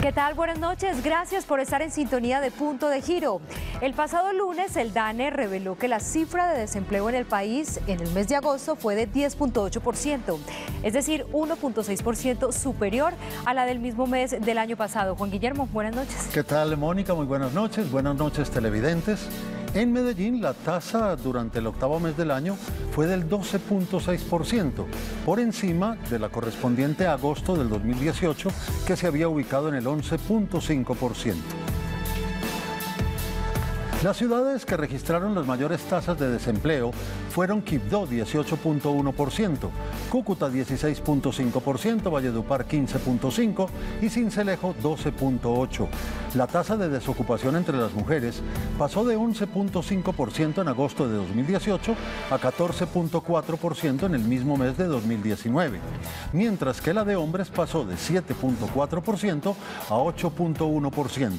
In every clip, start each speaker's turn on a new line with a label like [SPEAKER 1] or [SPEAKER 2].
[SPEAKER 1] ¿Qué tal? Buenas noches. Gracias por estar en sintonía de Punto de Giro. El pasado lunes, el DANE reveló que la cifra de desempleo en el país en el mes de agosto fue de 10.8%, es decir, 1.6% superior a la del mismo mes del año pasado. Juan Guillermo, buenas noches.
[SPEAKER 2] ¿Qué tal, Mónica? Muy buenas noches. Buenas noches, televidentes. En Medellín la tasa durante el octavo mes del año fue del 12.6%, por encima de la correspondiente a agosto del 2018, que se había ubicado en el 11.5%. Las ciudades que registraron las mayores tasas de desempleo fueron Quibdó 18.1%, Cúcuta 16.5%, Valledupar 15.5% y Cincelejo 12.8%. La tasa de desocupación entre las mujeres pasó de 11.5% en agosto de 2018 a 14.4% en el mismo mes de 2019, mientras que la de hombres pasó de 7.4% a 8.1%.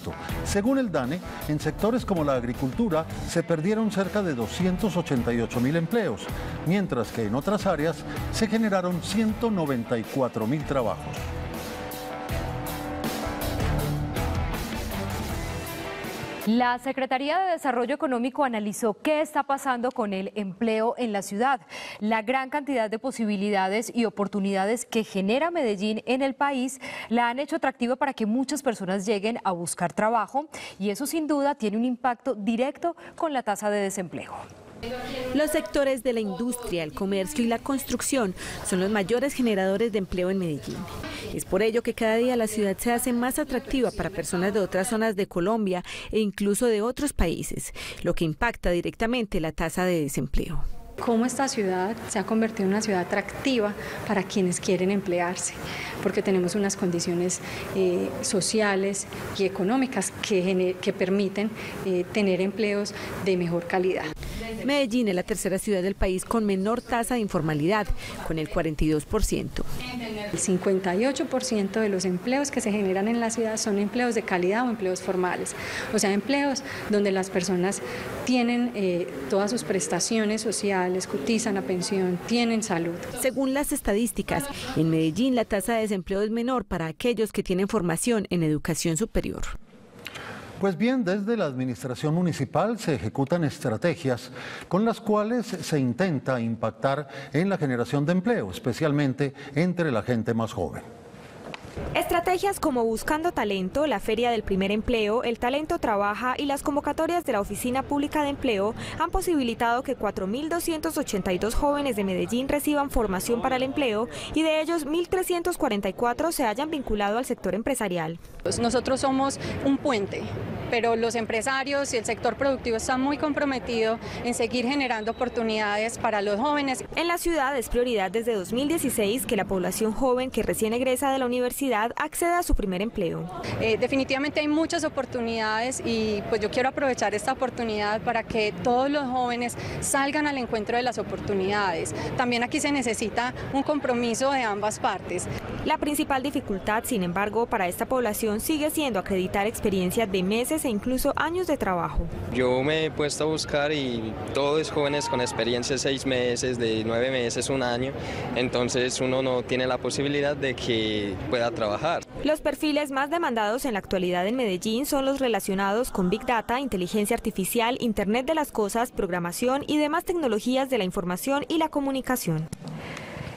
[SPEAKER 2] Según el DANE, en sectores como la agricultura, agricultura se perdieron cerca de 288 mil empleos, mientras que en otras áreas se generaron 194 mil trabajos.
[SPEAKER 1] La Secretaría de Desarrollo Económico analizó qué está pasando con el empleo en la ciudad, la gran cantidad de posibilidades y oportunidades que genera Medellín en el país la han hecho atractiva para que muchas personas lleguen a buscar trabajo y eso sin duda tiene un impacto directo con la tasa de desempleo.
[SPEAKER 3] Los sectores de la industria, el comercio y la construcción son los mayores generadores de empleo en Medellín. Es por ello que cada día la ciudad se hace más atractiva para personas de otras zonas de Colombia e incluso de otros países, lo que impacta directamente la tasa de desempleo
[SPEAKER 4] cómo esta ciudad se ha convertido en una ciudad atractiva para quienes quieren emplearse, porque tenemos unas condiciones eh, sociales y económicas que, que permiten eh, tener empleos de mejor calidad.
[SPEAKER 3] Medellín es la tercera ciudad del país con menor tasa de informalidad, con el 42%.
[SPEAKER 4] El 58% de los empleos que se generan en la ciudad son empleos de calidad o empleos formales, o sea, empleos donde las personas tienen eh, todas sus prestaciones sociales, cotizan a pensión, tienen salud.
[SPEAKER 3] Según las estadísticas, en Medellín la tasa de desempleo es menor para aquellos que tienen formación en educación superior.
[SPEAKER 2] Pues bien, desde la administración municipal se ejecutan estrategias con las cuales se intenta impactar en la generación de empleo, especialmente entre la gente más joven.
[SPEAKER 5] Estrategias como Buscando Talento, la Feria del Primer Empleo, El Talento Trabaja y las convocatorias de la Oficina Pública de Empleo han posibilitado que 4.282 jóvenes de Medellín reciban formación para el empleo y de ellos 1.344 se hayan vinculado al sector empresarial.
[SPEAKER 4] Pues nosotros somos un puente pero los empresarios y el sector productivo están muy comprometidos en seguir generando oportunidades para los jóvenes.
[SPEAKER 5] En la ciudad es prioridad desde 2016 que la población joven que recién egresa de la universidad acceda a su primer empleo.
[SPEAKER 4] Eh, definitivamente hay muchas oportunidades y pues yo quiero aprovechar esta oportunidad para que todos los jóvenes salgan al encuentro de las oportunidades. También aquí se necesita un compromiso de ambas partes.
[SPEAKER 5] La principal dificultad, sin embargo, para esta población sigue siendo acreditar experiencias de meses e incluso años de trabajo.
[SPEAKER 6] Yo me he puesto a buscar y todos jóvenes con experiencia de seis meses, de nueve meses, un año, entonces uno no tiene la posibilidad de que pueda trabajar.
[SPEAKER 5] Los perfiles más demandados en la actualidad en Medellín son los relacionados con Big Data, inteligencia artificial, Internet de las Cosas, programación y demás tecnologías de la información y la comunicación.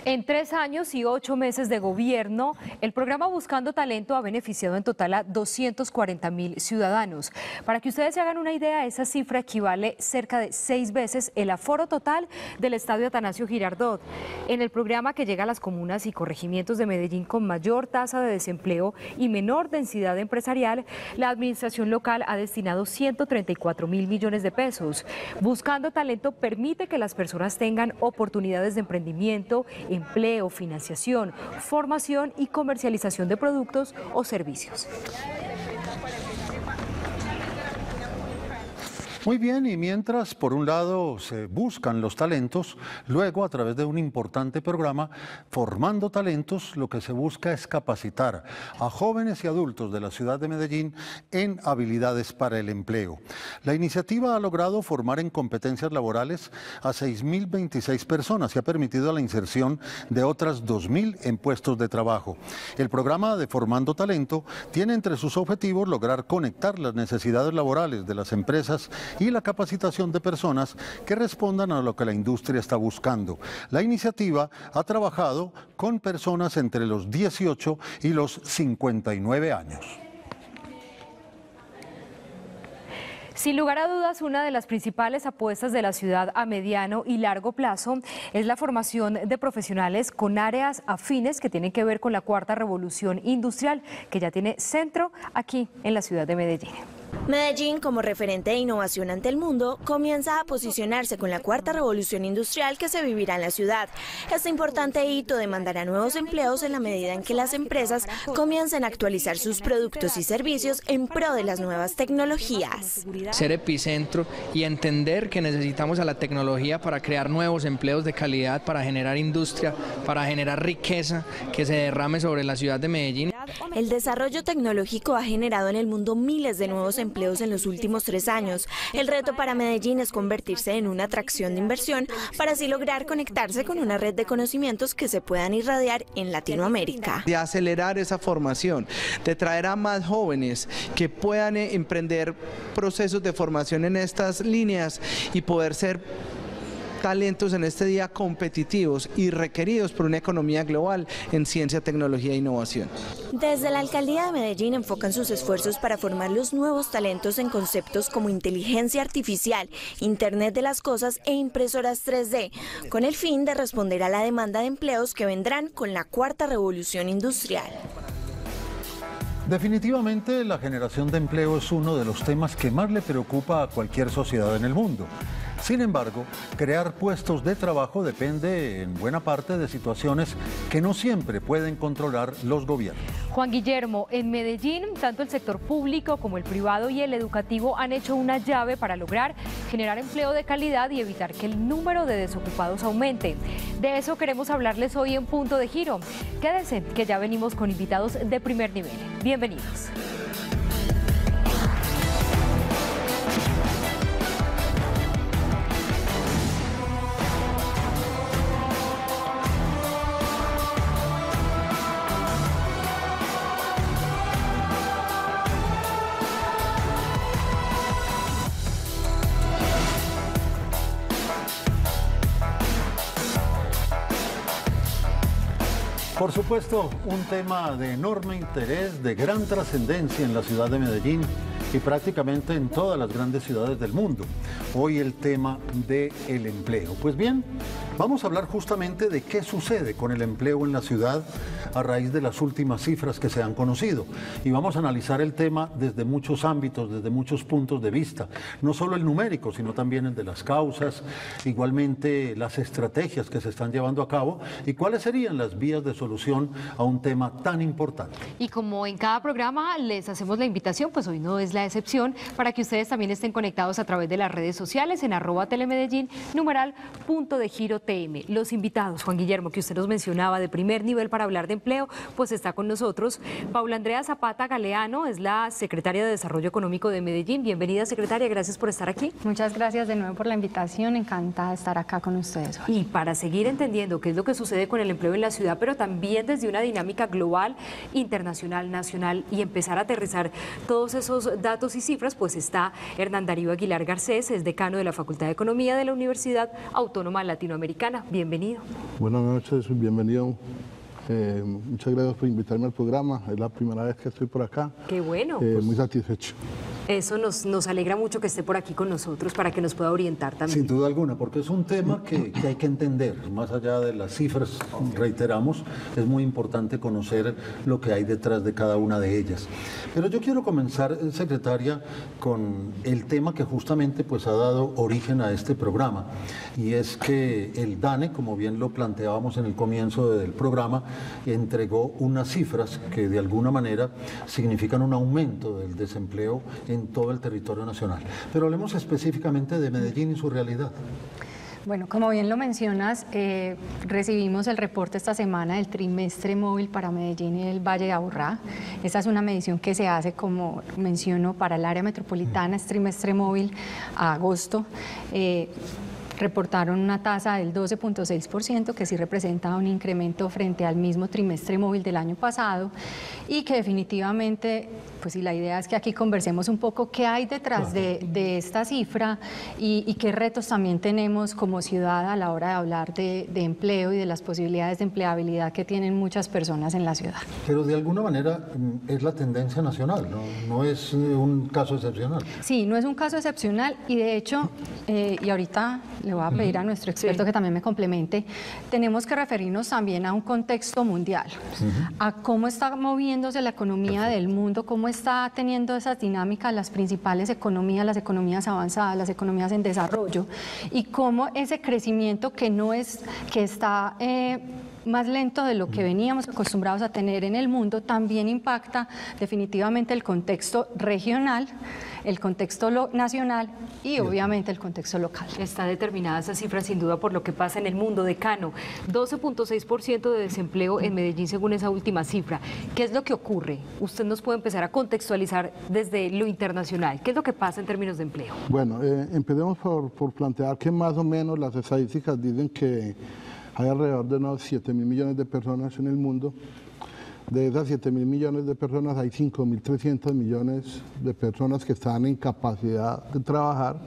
[SPEAKER 1] En tres años y ocho meses de gobierno, el programa Buscando Talento ha beneficiado en total a 240 mil ciudadanos. Para que ustedes se hagan una idea, esa cifra equivale cerca de seis veces el aforo total del Estadio Atanasio Girardot. En el programa que llega a las comunas y corregimientos de Medellín con mayor tasa de desempleo y menor densidad empresarial, la administración local ha destinado 134 mil millones de pesos. Buscando Talento permite que las personas tengan oportunidades de emprendimiento, empleo, financiación, formación y comercialización de productos o servicios.
[SPEAKER 2] Muy bien, y mientras por un lado se buscan los talentos, luego a través de un importante programa, Formando Talentos, lo que se busca es capacitar a jóvenes y adultos de la ciudad de Medellín en habilidades para el empleo. La iniciativa ha logrado formar en competencias laborales a 6.026 personas y ha permitido la inserción de otras 2.000 en puestos de trabajo. El programa de Formando Talento tiene entre sus objetivos lograr conectar las necesidades laborales de las empresas y la capacitación de personas que respondan a lo que la industria está buscando. La iniciativa ha trabajado con personas entre los 18 y los 59 años.
[SPEAKER 1] Sin lugar a dudas, una de las principales apuestas de la ciudad a mediano y largo plazo es la formación de profesionales con áreas afines que tienen que ver con la cuarta revolución industrial, que ya tiene centro aquí en la ciudad de Medellín.
[SPEAKER 7] Medellín, como referente de innovación ante el mundo, comienza a posicionarse con la cuarta revolución industrial que se vivirá en la ciudad. Este importante hito demandará nuevos empleos en la medida en que las empresas comiencen a actualizar sus productos y servicios en pro de las nuevas tecnologías.
[SPEAKER 8] Ser epicentro y entender que necesitamos a la tecnología para crear nuevos empleos de calidad, para generar industria, para generar riqueza que se derrame sobre la ciudad de Medellín.
[SPEAKER 7] El desarrollo tecnológico ha generado en el mundo miles de nuevos empleos en los últimos tres años. El reto para Medellín es convertirse en una atracción de inversión para así lograr conectarse con una red de conocimientos que se puedan irradiar en Latinoamérica.
[SPEAKER 9] De acelerar esa formación, de traer a más jóvenes que puedan eh, emprender procesos de formación en estas líneas y poder ser talentos en este día competitivos y requeridos por una economía global en ciencia, tecnología e innovación.
[SPEAKER 7] Desde la alcaldía de Medellín enfocan sus esfuerzos para formar los nuevos talentos en conceptos como inteligencia artificial, Internet de las Cosas e impresoras 3D, con el fin de responder a la demanda de empleos que vendrán con la cuarta revolución industrial.
[SPEAKER 2] Definitivamente la generación de empleo es uno de los temas que más le preocupa a cualquier sociedad en el mundo. Sin embargo, crear puestos de trabajo depende en buena parte de situaciones que no siempre pueden controlar los gobiernos.
[SPEAKER 1] Juan Guillermo, en Medellín, tanto el sector público como el privado y el educativo han hecho una llave para lograr generar empleo de calidad y evitar que el número de desocupados aumente. De eso queremos hablarles hoy en Punto de Giro. Quédense, que ya venimos con invitados de primer nivel. Bienvenidos.
[SPEAKER 2] Supuesto, un tema de enorme interés, de gran trascendencia en la ciudad de Medellín y prácticamente en todas las grandes ciudades del mundo. Hoy el tema del el empleo. Pues bien, vamos a hablar justamente de qué sucede con el empleo en la ciudad a raíz de las últimas cifras que se han conocido. Y vamos a analizar el tema desde muchos ámbitos, desde muchos puntos de vista. No solo el numérico, sino también el de las causas, igualmente las estrategias que se están llevando a cabo y cuáles serían las vías de solución a un tema tan importante.
[SPEAKER 1] Y como en cada programa les hacemos la invitación, pues hoy no es la excepción, para que ustedes también estén conectados a través de las redes sociales en arroba telemedellín, numeral punto de giro TM. Los invitados, Juan Guillermo, que usted nos mencionaba de primer nivel para hablar de empleo, pues está con nosotros. Paula Andrea Zapata Galeano es la secretaria de Desarrollo Económico de Medellín. Bienvenida, secretaria, gracias por estar aquí.
[SPEAKER 4] Muchas gracias de nuevo por la invitación, encantada de estar acá con ustedes.
[SPEAKER 1] Hoy. Y para seguir entendiendo qué es lo que sucede con el empleo en la ciudad, pero también desde una dinámica global, internacional, nacional y empezar a aterrizar todos esos datos y cifras, pues está Hernán Darío Aguilar Garcés, es decano de la Facultad de Economía de la Universidad Autónoma Latinoamericana. Bienvenido.
[SPEAKER 10] Buenas noches, bienvenido. Eh, muchas gracias por invitarme al programa. Es la primera vez que estoy por acá.
[SPEAKER 1] Qué bueno.
[SPEAKER 10] Eh, muy satisfecho.
[SPEAKER 1] Eso nos, nos alegra mucho que esté por aquí con nosotros para que nos pueda orientar también.
[SPEAKER 2] Sin duda alguna, porque es un tema que, hay que entender. Más allá de las cifras, reiteramos, es muy importante conocer lo que hay detrás de cada una de ellas. Pero yo quiero comenzar, secretaria, con el tema que justamente pues, ha dado origen a este programa. Y es que el DANE, como bien lo planteábamos en el comienzo del programa, entregó unas cifras que de alguna manera significan un aumento del desempleo todo el territorio nacional. Pero hablemos específicamente de Medellín y su realidad.
[SPEAKER 4] Bueno, como bien lo mencionas, eh, recibimos el reporte esta semana del trimestre móvil para Medellín y el Valle de Aburrá. Esa es una medición que se hace, como menciono, para el área metropolitana, es trimestre móvil a agosto. Eh, reportaron una tasa del 12.6%, que sí representa un incremento frente al mismo trimestre móvil del año pasado y que definitivamente, pues sí, la idea es que aquí conversemos un poco qué hay detrás de, esta cifra y, qué retos también tenemos como ciudad a la hora de hablar de, empleo y de las posibilidades de empleabilidad que tienen muchas personas en la ciudad.
[SPEAKER 2] Pero de alguna manera mm, es la tendencia nacional, no, no es eh, un caso excepcional.
[SPEAKER 4] Sí, no es un caso excepcional y de hecho, eh, y ahorita le voy a pedir a nuestro experto que también me complemente, tenemos que referirnos también a un contexto mundial, a cómo está moviéndose la economía del mundo, cómo está teniendo esas dinámicas las principales economías, las economías avanzadas, las economías en desarrollo, y cómo ese crecimiento que no es, que está... Eh, más lento de lo que veníamos acostumbrados a tener en el mundo, también impacta definitivamente el contexto regional el contexto nacional y obviamente el contexto local.
[SPEAKER 1] Está determinada esa cifra sin duda por lo que pasa en el mundo. Decano, 12.6% de desempleo en Medellín según esa última cifra. ¿Qué es lo que ocurre? Usted nos puede empezar a contextualizar desde lo internacional. ¿Qué es lo que pasa en términos de empleo?
[SPEAKER 10] Bueno, eh, empecemos por, por plantear que más o menos las estadísticas dicen que hay alrededor de unos 7 mil millones de personas en el mundo de esas 7 mil millones de personas, hay 5.300 millones de personas que están en capacidad de trabajar,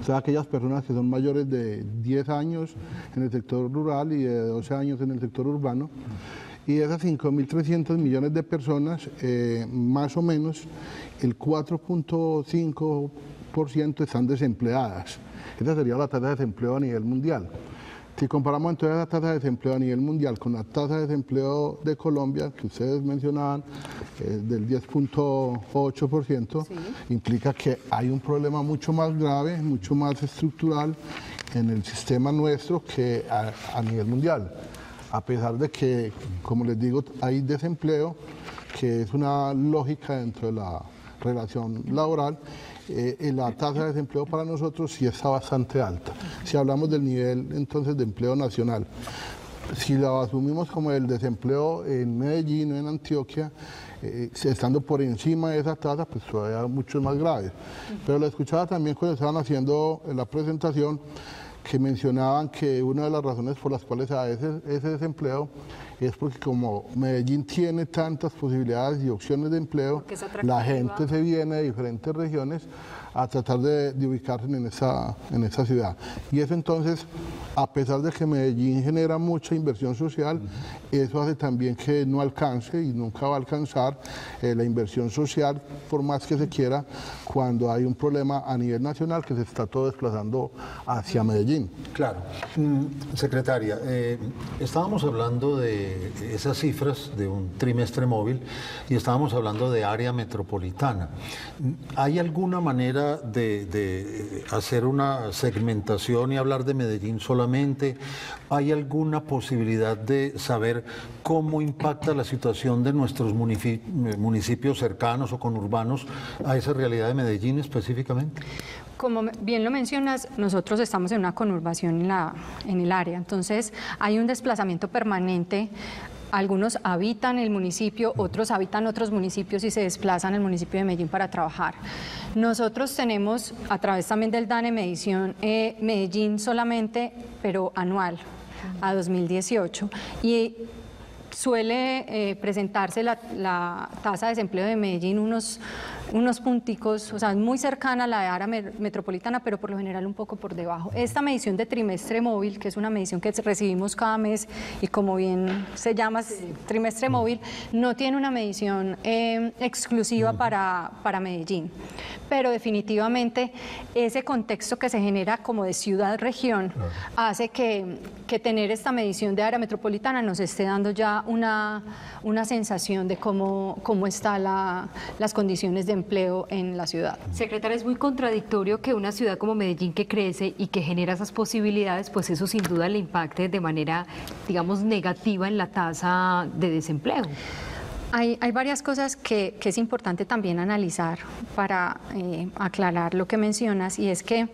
[SPEAKER 10] o sea, aquellas personas que son mayores de 10 años en el sector rural y de 12 años en el sector urbano. Y de esas 5.300 millones de personas, eh, más o menos el 4.5% están desempleadas. Esa sería la tasa de desempleo a nivel mundial. Si comparamos entonces la tasa de desempleo a nivel mundial con la tasa de desempleo de Colombia, que ustedes mencionaban, del 10.8%, implica que hay un problema mucho más grave, mucho más estructural en el sistema nuestro que a nivel mundial. A pesar de que, como les digo, hay desempleo, que es una lógica dentro de la relación laboral eh, la tasa de desempleo para nosotros sí está bastante alta. Si hablamos del nivel entonces de empleo nacional, si lo asumimos como el desempleo en Medellín o en Antioquia, eh, estando por encima de esa tasa, pues todavía mucho más grave. Pero lo escuchaba también cuando estaban haciendo la presentación que mencionaban que una de las razones por las cuales hay ese, ese desempleo es porque como Medellín tiene tantas posibilidades y opciones de empleo, la gente se viene de diferentes regiones a tratar de, ubicarse en esa, en esa ciudad. Y eso entonces, a pesar de que Medellín genera mucha inversión social, eso hace también que no alcance y nunca va a alcanzar eh, la inversión social, por más que se quiera, cuando hay un problema a nivel nacional que se está todo desplazando hacia Medellín.
[SPEAKER 2] Claro. Mm, secretaria, eh, estábamos hablando de esas cifras de un trimestre móvil y estábamos hablando de área metropolitana. ¿Hay alguna manera de, hacer una segmentación y hablar de Medellín solamente? ¿Hay alguna posibilidad de saber cómo impacta la situación de nuestros municipios cercanos o conurbanos a esa realidad de Medellín específicamente?
[SPEAKER 4] Como bien lo mencionas, nosotros estamos en una conurbación en, la, en el área, entonces hay un desplazamiento permanente algunos habitan el municipio, otros habitan otros municipios y se desplazan al municipio de Medellín para trabajar. Nosotros tenemos, a través también del DANE Medición, eh, Medellín solamente, pero anual, a 2018. Y suele eh, presentarse la, la, tasa de desempleo de Medellín unos unos punticos, o sea, muy cercana a la área metropolitana, pero por lo general un poco por debajo. Esta medición de trimestre móvil, que es una medición que recibimos cada mes y como bien se llama trimestre móvil, no tiene una medición eh, exclusiva para, para Medellín, pero definitivamente ese contexto que se genera como de ciudad-región hace que, que tener esta medición de área metropolitana nos esté dando ya una, una sensación de cómo, cómo están la, las condiciones de empleo en la ciudad.
[SPEAKER 1] Secretaria, es muy contradictorio que una ciudad como Medellín que crece y que genera esas posibilidades, pues eso sin duda le impacte de manera, digamos, negativa en la tasa de desempleo.
[SPEAKER 4] Hay, varias cosas que, es importante también analizar para eh, aclarar lo que mencionas y es que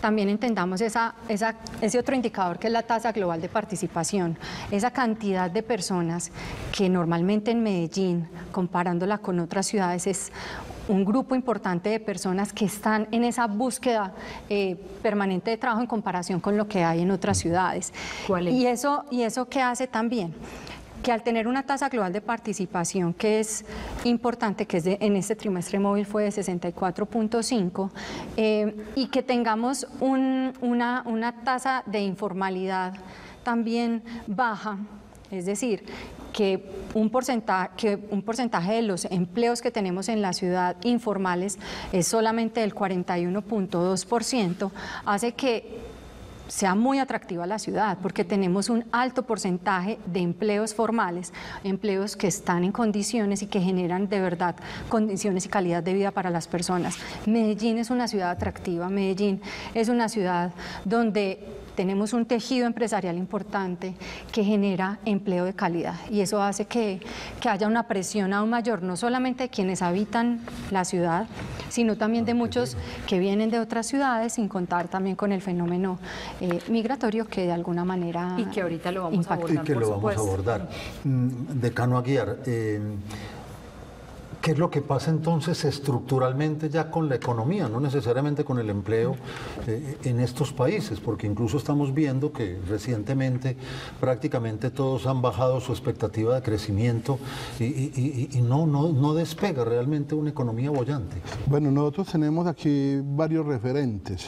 [SPEAKER 4] también entendamos esa, ese otro indicador que es la tasa global de participación, esa cantidad de personas que normalmente en Medellín, comparándola con otras ciudades, es un grupo importante de personas que están en esa búsqueda eh, permanente de trabajo en comparación con lo que hay en otras ciudades. ¿Cuál es? Y eso, y eso qué hace también que al tener una tasa global de participación que es importante, que es en este trimestre móvil fue de 64.5, eh, y que tengamos una, tasa de informalidad también baja, es decir, que un, porcentaje, que un porcentaje de los empleos que tenemos en la ciudad informales es solamente del 41.2%, hace que sea muy atractiva la ciudad, porque tenemos un alto porcentaje de empleos formales, empleos que están en condiciones y que generan de verdad condiciones y calidad de vida para las personas. Medellín es una ciudad atractiva, Medellín es una ciudad donde tenemos un tejido empresarial importante que genera empleo de calidad y eso hace que, haya una presión aún mayor, no solamente de quienes habitan la ciudad, sino también de muchos que vienen de otras ciudades, sin contar también con el fenómeno eh, migratorio que de alguna manera...
[SPEAKER 1] Y que ahorita lo vamos a abordar.
[SPEAKER 2] Y que lo vamos a abordar. Mm, Decano Aguiar, eh, ¿Qué es lo que pasa entonces estructuralmente ya con la economía, no necesariamente con el empleo eh, en estos países? Porque incluso estamos viendo que recientemente prácticamente todos han bajado su expectativa de crecimiento y, no, no, no despega realmente una economía bollante.
[SPEAKER 10] Bueno, nosotros tenemos aquí varios referentes.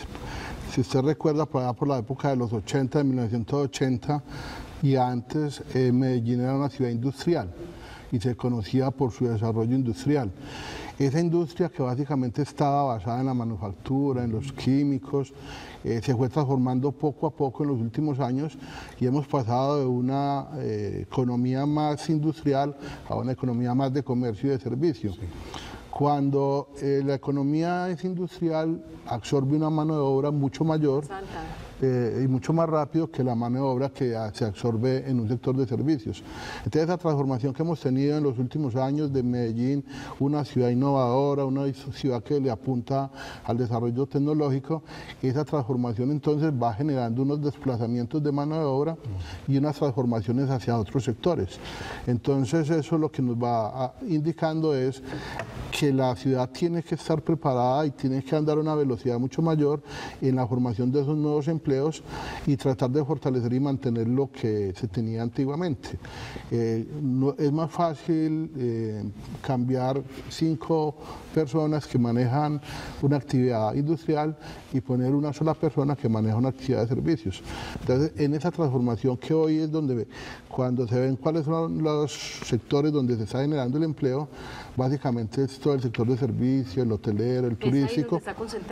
[SPEAKER 10] Si usted recuerda, por, la época de los 80, de 1980 y antes, eh, Medellín era una ciudad industrial y se conocía por su desarrollo industrial. Esa industria que básicamente estaba basada en la manufactura, en los químicos, eh, se fue transformando poco a poco en los últimos años y hemos pasado de una eh, economía más industrial a una economía más de comercio y de servicio. Cuando eh, la economía es industrial, absorbe una mano de obra mucho mayor. Eh, y mucho más rápido que la mano de obra que se absorbe en un sector de servicios. Entonces, esa transformación que hemos tenido en los últimos años de Medellín, una ciudad innovadora, una ciudad que le apunta al desarrollo tecnológico, esa transformación entonces va generando unos desplazamientos de mano de obra y unas transformaciones hacia otros sectores. Entonces, eso lo que nos va indicando es que la ciudad tiene que estar preparada y tiene que andar a una velocidad mucho mayor en la formación de esos nuevos empleos y tratar de fortalecer y mantener lo que se tenía antiguamente. Eh, es más fácil eh, cambiar cinco personas que manejan una actividad industrial y poner una sola persona que maneja una actividad de servicios. Entonces, en esa transformación que hoy es donde cuando se ven cuáles son los sectores donde se está generando el empleo, básicamente es todo el sector de servicios, el hotelero, el turístico,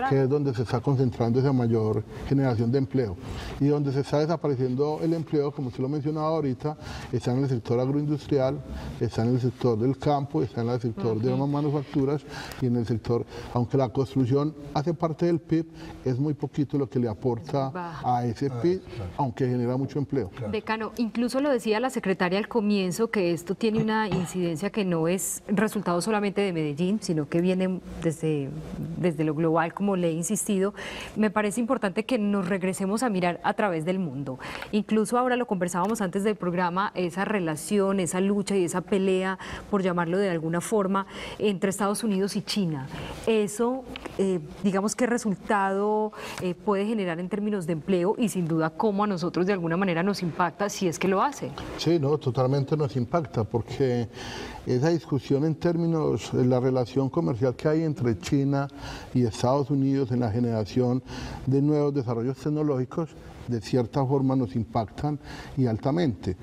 [SPEAKER 10] que es donde se está concentrando esa mayor generación de empleo. Y donde se está desapareciendo el empleo, como usted lo mencionaba ahorita, está en el sector agroindustrial, está en el sector del campo, está en el sector de las manufacturas y en el sector, aunque la construcción hace parte del PIB, es muy poquito lo que le aporta a ese ah, PIB, aunque genera mucho empleo.
[SPEAKER 1] Decano, incluso lo decía la secretaria al comienzo, que esto tiene una incidencia que no es resultado solamente de Medellín, sino que viene desde, desde lo global, como le he insistido. Me parece importante que nos regresemos a mirar a través del mundo. Incluso ahora lo conversábamos antes del programa, esa relación, esa lucha y esa pelea, por llamarlo de alguna forma, entre Estados Unidos y China. Eso, eh, digamos, ¿qué resultado eh, puede generar en términos de empleo y sin duda cómo a nosotros de alguna manera nos impacta si es que lo hace?
[SPEAKER 10] Sí, no, totalmente nos impacta porque esa discusión en términos de la relación comercial que hay entre China y Estados Unidos en la generación de nuevos desarrollos tecnológicos de cierta forma nos impactan y altamente.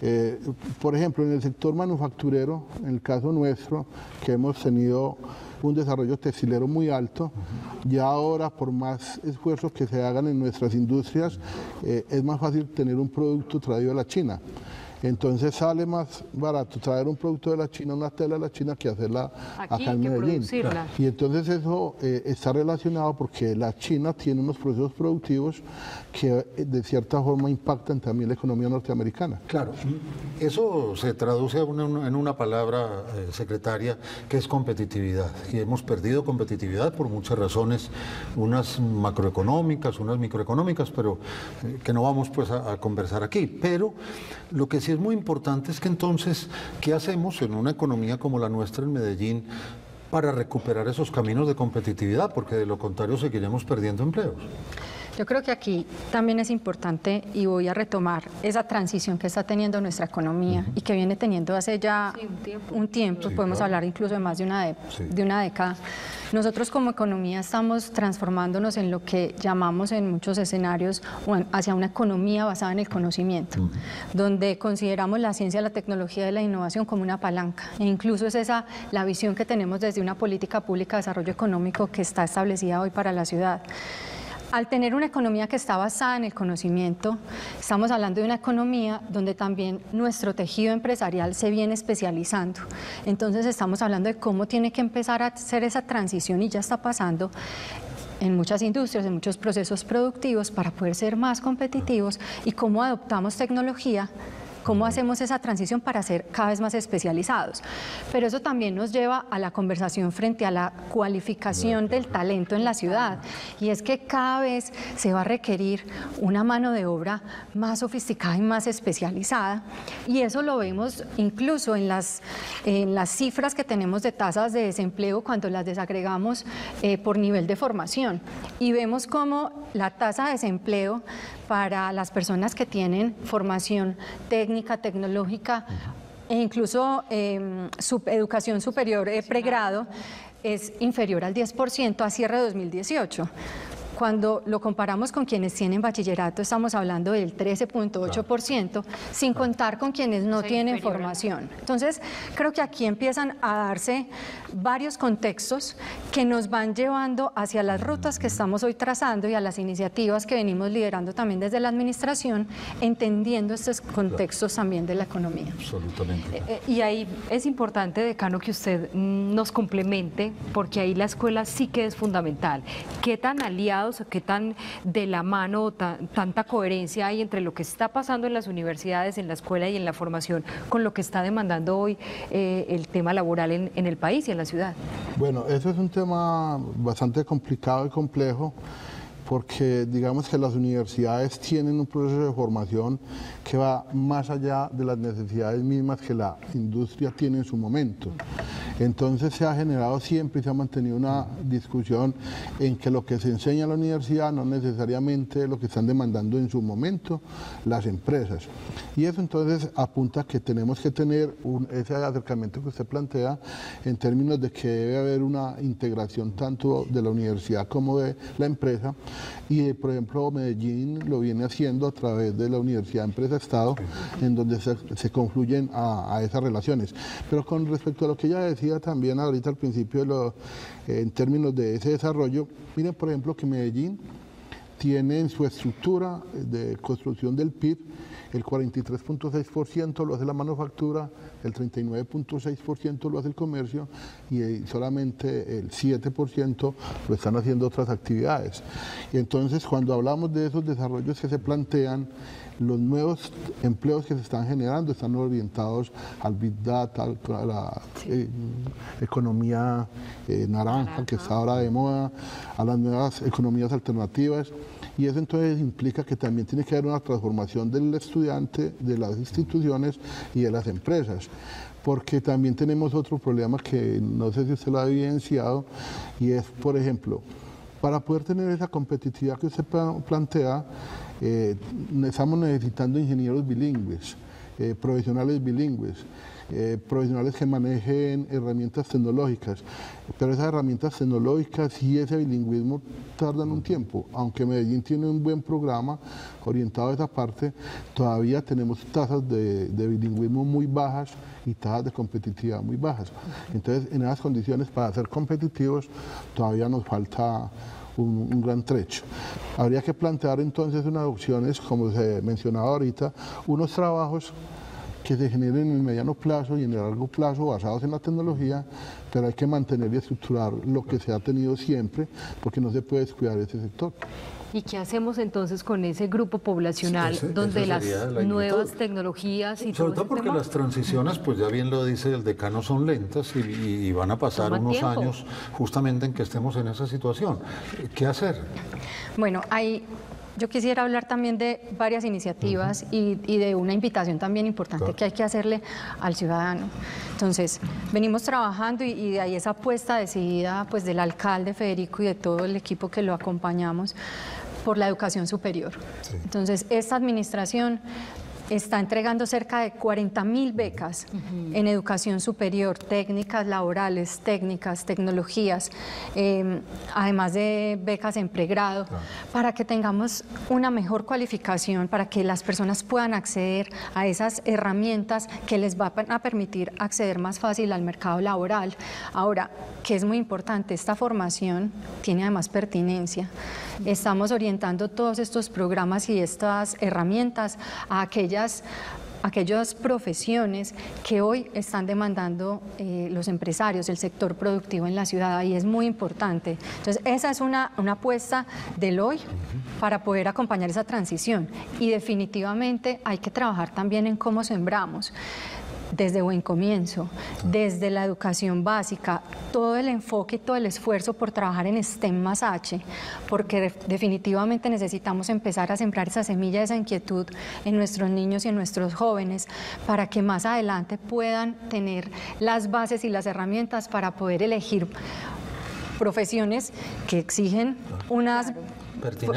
[SPEAKER 10] Eh, por ejemplo, en el sector manufacturero, en el caso nuestro, que hemos tenido un desarrollo textilero muy alto. Ya ahora, por más esfuerzos que se hagan en nuestras industrias, eh, es más fácil tener un producto traído de la China. Entonces sale más barato traer un producto de la China, una tela de la China, que hacerla
[SPEAKER 1] Aquí,
[SPEAKER 10] acá en
[SPEAKER 1] que
[SPEAKER 10] Medellín.
[SPEAKER 1] producirla.
[SPEAKER 10] Y entonces eso eh, está relacionado porque la China tiene unos procesos productivos que eh, de cierta forma impactan también la economía norteamericana.
[SPEAKER 2] Claro, eso se traduce en una, en una palabra, eh, secretaria, que es competitividad. Y hemos perdido competitividad por muchas razones, unas macroeconómicas, unas microeconómicas, pero eh, que no vamos pues a, a conversar aquí. Pero lo que sí es muy importante es que entonces, ¿qué hacemos en una economía como la nuestra en Medellín? para recuperar esos caminos de competitividad, porque de lo contrario seguiremos perdiendo empleos.
[SPEAKER 4] Yo creo que aquí también es importante y voy a retomar esa transición que está teniendo nuestra economía y que viene teniendo hace ya un tiempo, podemos hablar incluso de más de una, de, de una década. Nosotros como economía estamos transformándonos en lo que llamamos en muchos escenarios hacia una economía basada en el conocimiento, donde consideramos la ciencia, la tecnología y la innovación como una palanca. E incluso es esa la visión que tenemos desde una política pública de desarrollo económico que está establecida hoy para la ciudad. Al tener una economía que está basada en el conocimiento, estamos hablando de una economía donde también nuestro tejido empresarial se viene especializando. Entonces estamos hablando de cómo tiene que empezar a hacer esa transición y ya está pasando en muchas industrias, en muchos procesos productivos para poder ser más competitivos y cómo adoptamos tecnología cómo hacemos esa transición para ser cada vez más especializados. Pero eso también nos lleva a la conversación frente a la cualificación del talento en la ciudad. Y es que cada vez se va a requerir una mano de obra más sofisticada y más especializada. Y eso lo vemos incluso en las, en las cifras que tenemos de tasas de desempleo cuando las desagregamos eh, por nivel de formación. Y vemos cómo la tasa de desempleo para las personas que tienen formación técnica, tecnológica e incluso eh, educación superior eh, pregrado es inferior al 10% a cierre de 2018. Cuando lo comparamos con quienes tienen bachillerato, estamos hablando del 13.8%, sin contar con quienes no tienen formación. Entonces, creo que aquí empiezan a darse varios contextos que nos van llevando hacia las rutas que estamos hoy trazando y a las iniciativas que venimos liderando también desde la administración, entendiendo estos contextos también de la economía.
[SPEAKER 2] Absolutamente.
[SPEAKER 1] Eh, eh, y ahí es importante, decano, que usted nos complemente, porque ahí la escuela sí que es fundamental. ¿Qué tan qué tan de la mano, tan- tanta coherencia hay entre lo que está pasando en las universidades, en la escuela y en la formación, con lo que está demandando hoy eh, el tema laboral en el país y en la ciudad?
[SPEAKER 10] Bueno, eso es un tema bastante complicado y complejo porque digamos que las universidades tienen un proceso de formación que va más allá de las necesidades mismas que la industria tiene en su momento. Entonces se ha generado siempre y se ha mantenido una discusión en que lo que se enseña en la universidad no necesariamente es lo que están demandando en su momento las empresas. Y eso entonces apunta que tenemos que tener ese acercamiento que usted plantea en términos de que debe haber una integración tanto de la universidad como de la empresa. Y eh, por ejemplo Medellín lo viene haciendo a través de la Universidad Empresa-Estado, en donde se, se confluyen a, a esas relaciones. Pero con respecto a lo que ella decía también ahorita al principio, de lo- eh, en términos de ese desarrollo, miren por ejemplo que Medellín tiene en su estructura de construcción del PIB el 43.6% lo hace la manufactura, el 39.6% lo hace el comercio y eh, solamente el 7% lo están haciendo otras actividades. Y entonces cuando hablamos de esos desarrollos que se plantean, los nuevos empleos que se están generando están orientados al Big Data, a la eh, economía eh, naranja, que está ahora de moda, a las nuevas economías alternativas. Y eso entonces implica que también tiene que haber una transformación del estudiante, de las instituciones y de las empresas. Porque también tenemos otro problema que no sé si usted lo ha evidenciado, y es, por ejemplo, para poder tener esa competitividad que usted pla- plantea, eh, estamos necesitando ingenieros bilingües, eh, profesionales bilingües, eh, profesionales que manejen herramientas tecnológicas. Pero esas herramientas tecnológicas y ese bilingüismo tardan un tiempo. Aunque Medellín tiene un buen programa orientado a esa parte, todavía tenemos tasas de, de bilingüismo muy bajas y tasas de competitividad muy bajas. Entonces, en esas condiciones, para ser competitivos, todavía nos falta un, gran trecho. Habría que plantear entonces unas opciones, como se mencionaba ahorita, unos trabajos que se generen en el mediano plazo y en el largo plazo basados en la tecnología, pero hay que mantener y estructurar lo que se ha tenido siempre, porque no se puede descuidar ese sector.
[SPEAKER 1] ¿Y qué hacemos entonces con ese grupo poblacional donde las nuevas tecnologías y
[SPEAKER 2] Sobre todo, porque las transiciones, pues ya bien lo dice el decano, son lentas y, van a pasar unos años justamente en que estemos en esa situación. ¿Qué hacer?
[SPEAKER 4] Bueno, hay yo quisiera hablar también de varias iniciativas y, de una invitación también importante que hay que hacerle al ciudadano. Entonces, venimos trabajando y, de ahí esa apuesta decidida pues, del alcalde Federico y de todo el equipo que lo acompañamos por la educación superior. Entonces, esta administración está entregando cerca de 40 mil becas en educación superior, técnicas laborales, técnicas, tecnologías, em, además de becas en pregrado, para que tengamos una mejor cualificación, para que las personas puedan acceder a esas herramientas que les van a permitir acceder más fácil al mercado laboral. Ahora, que es muy importante, esta formación tiene además pertinencia. Estamos orientando todos estos programas y estas herramientas a aquellas aquellas profesiones que hoy están demandando eh, los empresarios, el sector productivo en la ciudad, y es muy importante. Entonces, esa es una, una apuesta del hoy para poder acompañar esa transición. Y definitivamente hay que trabajar también en cómo sembramos desde buen comienzo, desde la educación básica, todo el enfoque y todo el esfuerzo por trabajar en STEM más H, porque definitivamente necesitamos empezar a sembrar esa semilla, esa inquietud en nuestros niños y en nuestros jóvenes para que más adelante puedan tener las bases y las herramientas para poder elegir profesiones que exigen unas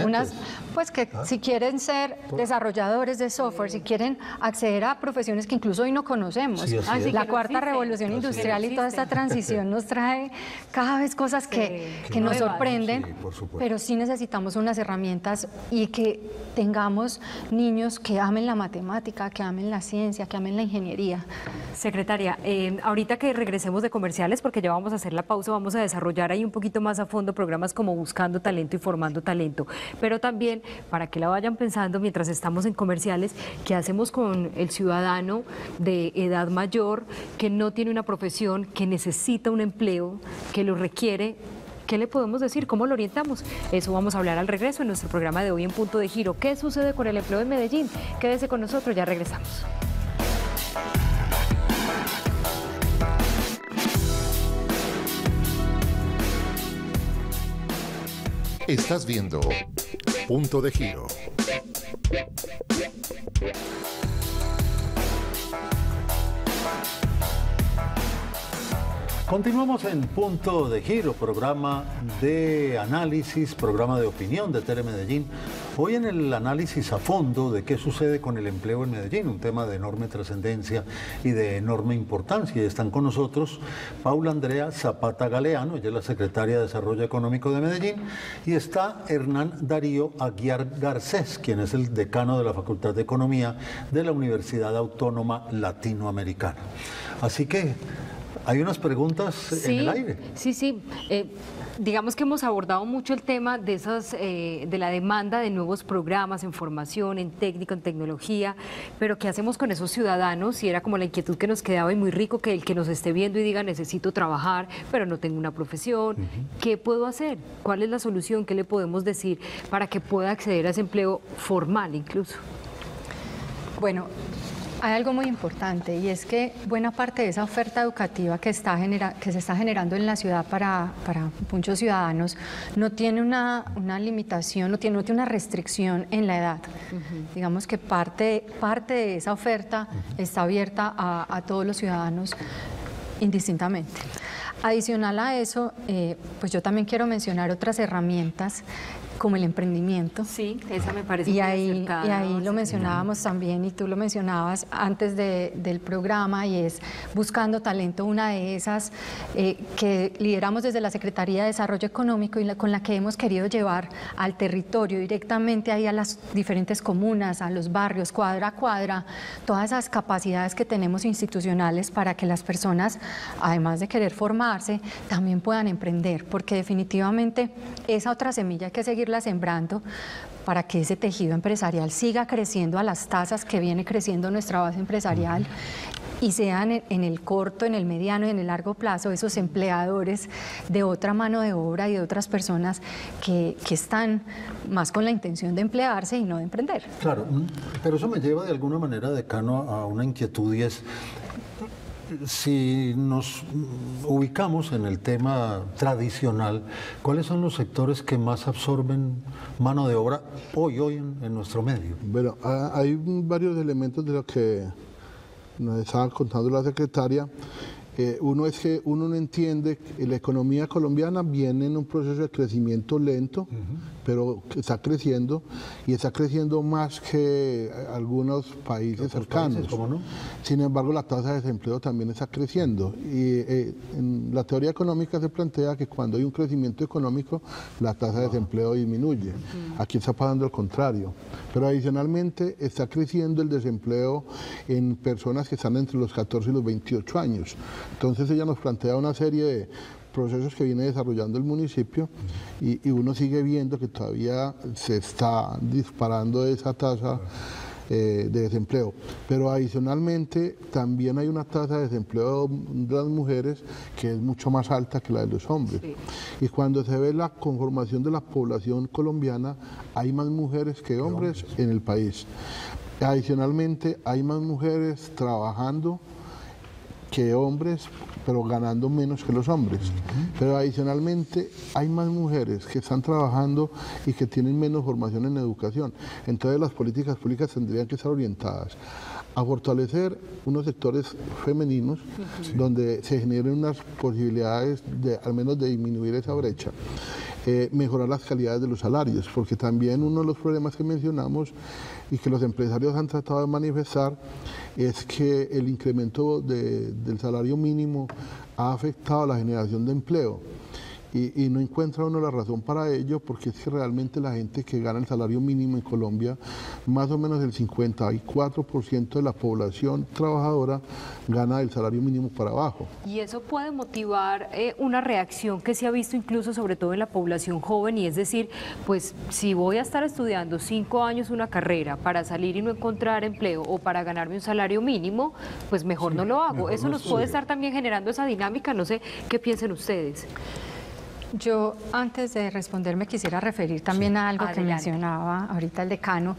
[SPEAKER 4] unas, pues que ah. si quieren ser desarrolladores de software, si quieren acceder a profesiones que incluso hoy no conocemos. la cuarta revolución industrial y toda esta transición nos trae cada vez cosas que, que nos sorprenden, pero sí necesitamos unas herramientas y que tengamos niños que amen la matemática, que amen la ciencia, que amen la ingeniería.
[SPEAKER 1] Secretaria, eh, ahorita que regresemos de comerciales, porque ya vamos a hacer la pausa, vamos a desarrollar ahí un poquito más a fondo programas como Buscando Talento y Formando Talento pero también para que la vayan pensando mientras estamos en comerciales, ¿qué hacemos con el ciudadano de edad mayor que no tiene una profesión, que necesita un empleo, que lo requiere? ¿Qué le podemos decir? ¿Cómo lo orientamos? Eso vamos a hablar al regreso en nuestro programa de hoy en Punto de Giro. ¿Qué sucede con el empleo en Medellín? Quédese con nosotros, ya regresamos.
[SPEAKER 11] Estás viendo Punto de Giro.
[SPEAKER 2] Continuamos en Punto de Giro, programa de análisis, programa de opinión de Telemedellín. Hoy en el análisis a fondo de qué sucede con el empleo en Medellín, un tema de enorme trascendencia y de enorme importancia. Y están con nosotros Paula Andrea Zapata Galeano, ella es la secretaria de Desarrollo Económico de Medellín, y está Hernán Darío Aguiar Garcés, quien es el decano de la Facultad de Economía de la Universidad Autónoma Latinoamericana. Así que hay unas preguntas en el aire.
[SPEAKER 1] Sí, sí. Eh, digamos que hemos abordado mucho el tema de esas, eh, de la demanda de nuevos programas en formación, en técnica, en tecnología, pero ¿qué hacemos con esos ciudadanos? Y era como la inquietud que nos quedaba y muy rico que el que nos esté viendo y diga necesito trabajar, pero no tengo una profesión. ¿Qué puedo hacer? ¿Cuál es la solución? ¿Qué le podemos decir para que pueda acceder a ese empleo formal incluso?
[SPEAKER 4] Bueno, hay algo muy importante y es que buena parte de esa oferta educativa que, está que se está generando en la ciudad para, muchos ciudadanos no tiene una, limitación, no tiene, no tiene una restricción en la edad. Digamos que parte, parte de esa oferta está abierta a, todos los ciudadanos indistintamente. Adicional a eso, eh, pues yo también quiero mencionar otras herramientas como el emprendimiento.
[SPEAKER 1] Sí, esa me parece
[SPEAKER 4] y ahí, Y ahí lo mencionábamos también, y tú lo mencionabas antes del programa, y es Buscando Talento, una de esas eh, que lideramos desde la Secretaría de Desarrollo Económico y con la que hemos querido llevar al territorio, directamente ahí a las diferentes comunas, a los barrios, cuadra a cuadra, todas esas capacidades que tenemos institucionales para que las personas, además de querer formarse, también puedan emprender, porque definitivamente esa otra semilla hay que seguir sembrando para que ese tejido empresarial siga creciendo a las tasas que viene creciendo nuestra base empresarial y sean en el corto, en el mediano y en el largo plazo esos empleadores de otra mano de obra y de otras personas que, que están más con la intención de emplearse y no de emprender.
[SPEAKER 2] Claro, mm, pero eso me lleva de alguna manera, decano, a una inquietud y es si nos ubicamos en el tema tradicional, ¿cuáles son los sectores que más absorben mano de obra hoy, hoy en, nuestro medio?
[SPEAKER 10] Bueno, hay varios elementos de lo que nos estaba contando la secretaria. Eh, uno es que uno no entiende que la economía colombiana viene en un proceso de crecimiento lento, pero está creciendo y está creciendo más que algunos países cercanos. Sin embargo, la tasa de desempleo también está creciendo y eh, en la teoría económica se plantea que cuando hay un crecimiento económico, la tasa de desempleo disminuye. Aquí está pasando el contrario. Pero adicionalmente está creciendo el desempleo en personas que están entre los 14 y los 28 años. Entonces ella nos plantea una serie de procesos que viene desarrollando el municipio y, uno sigue viendo que todavía se está disparando esa tasa eh, de desempleo. Pero adicionalmente también hay una tasa de desempleo de las mujeres que es mucho más alta que la de los hombres. Y cuando se ve la conformación de la población colombiana, hay más mujeres que hombres en el país. Adicionalmente, hay más mujeres trabajando que hombres, pero ganando menos que los hombres. Pero adicionalmente hay más mujeres que están trabajando y que tienen menos formación en educación. Entonces las políticas públicas tendrían que estar orientadas a fortalecer unos sectores femeninos donde se generen unas posibilidades de al menos de disminuir esa brecha. Eh, mejorar las calidades de los salarios, porque también uno de los problemas que mencionamos y que los empresarios han tratado de manifestar es que el incremento del salario mínimo ha afectado a la generación de empleo y, no encuentra uno la razón para ello porque es que realmente la gente que gana el salario mínimo en Colombia, más o menos el 54% de la población trabajadora gana el salario mínimo para abajo.
[SPEAKER 1] Y eso puede motivar eh, una reacción que se ha visto incluso sobre todo en la población joven y es decir, pues si voy a estar estudiando cinco años una carrera para salir y no encontrar empleo o para ganarme un salario mínimo, pues mejor no lo hago. Eso nos puede estar también generando esa dinámica, no sé qué piensen ustedes.
[SPEAKER 4] Yo antes de responderme quisiera referir también a algo que mencionaba ahorita el decano.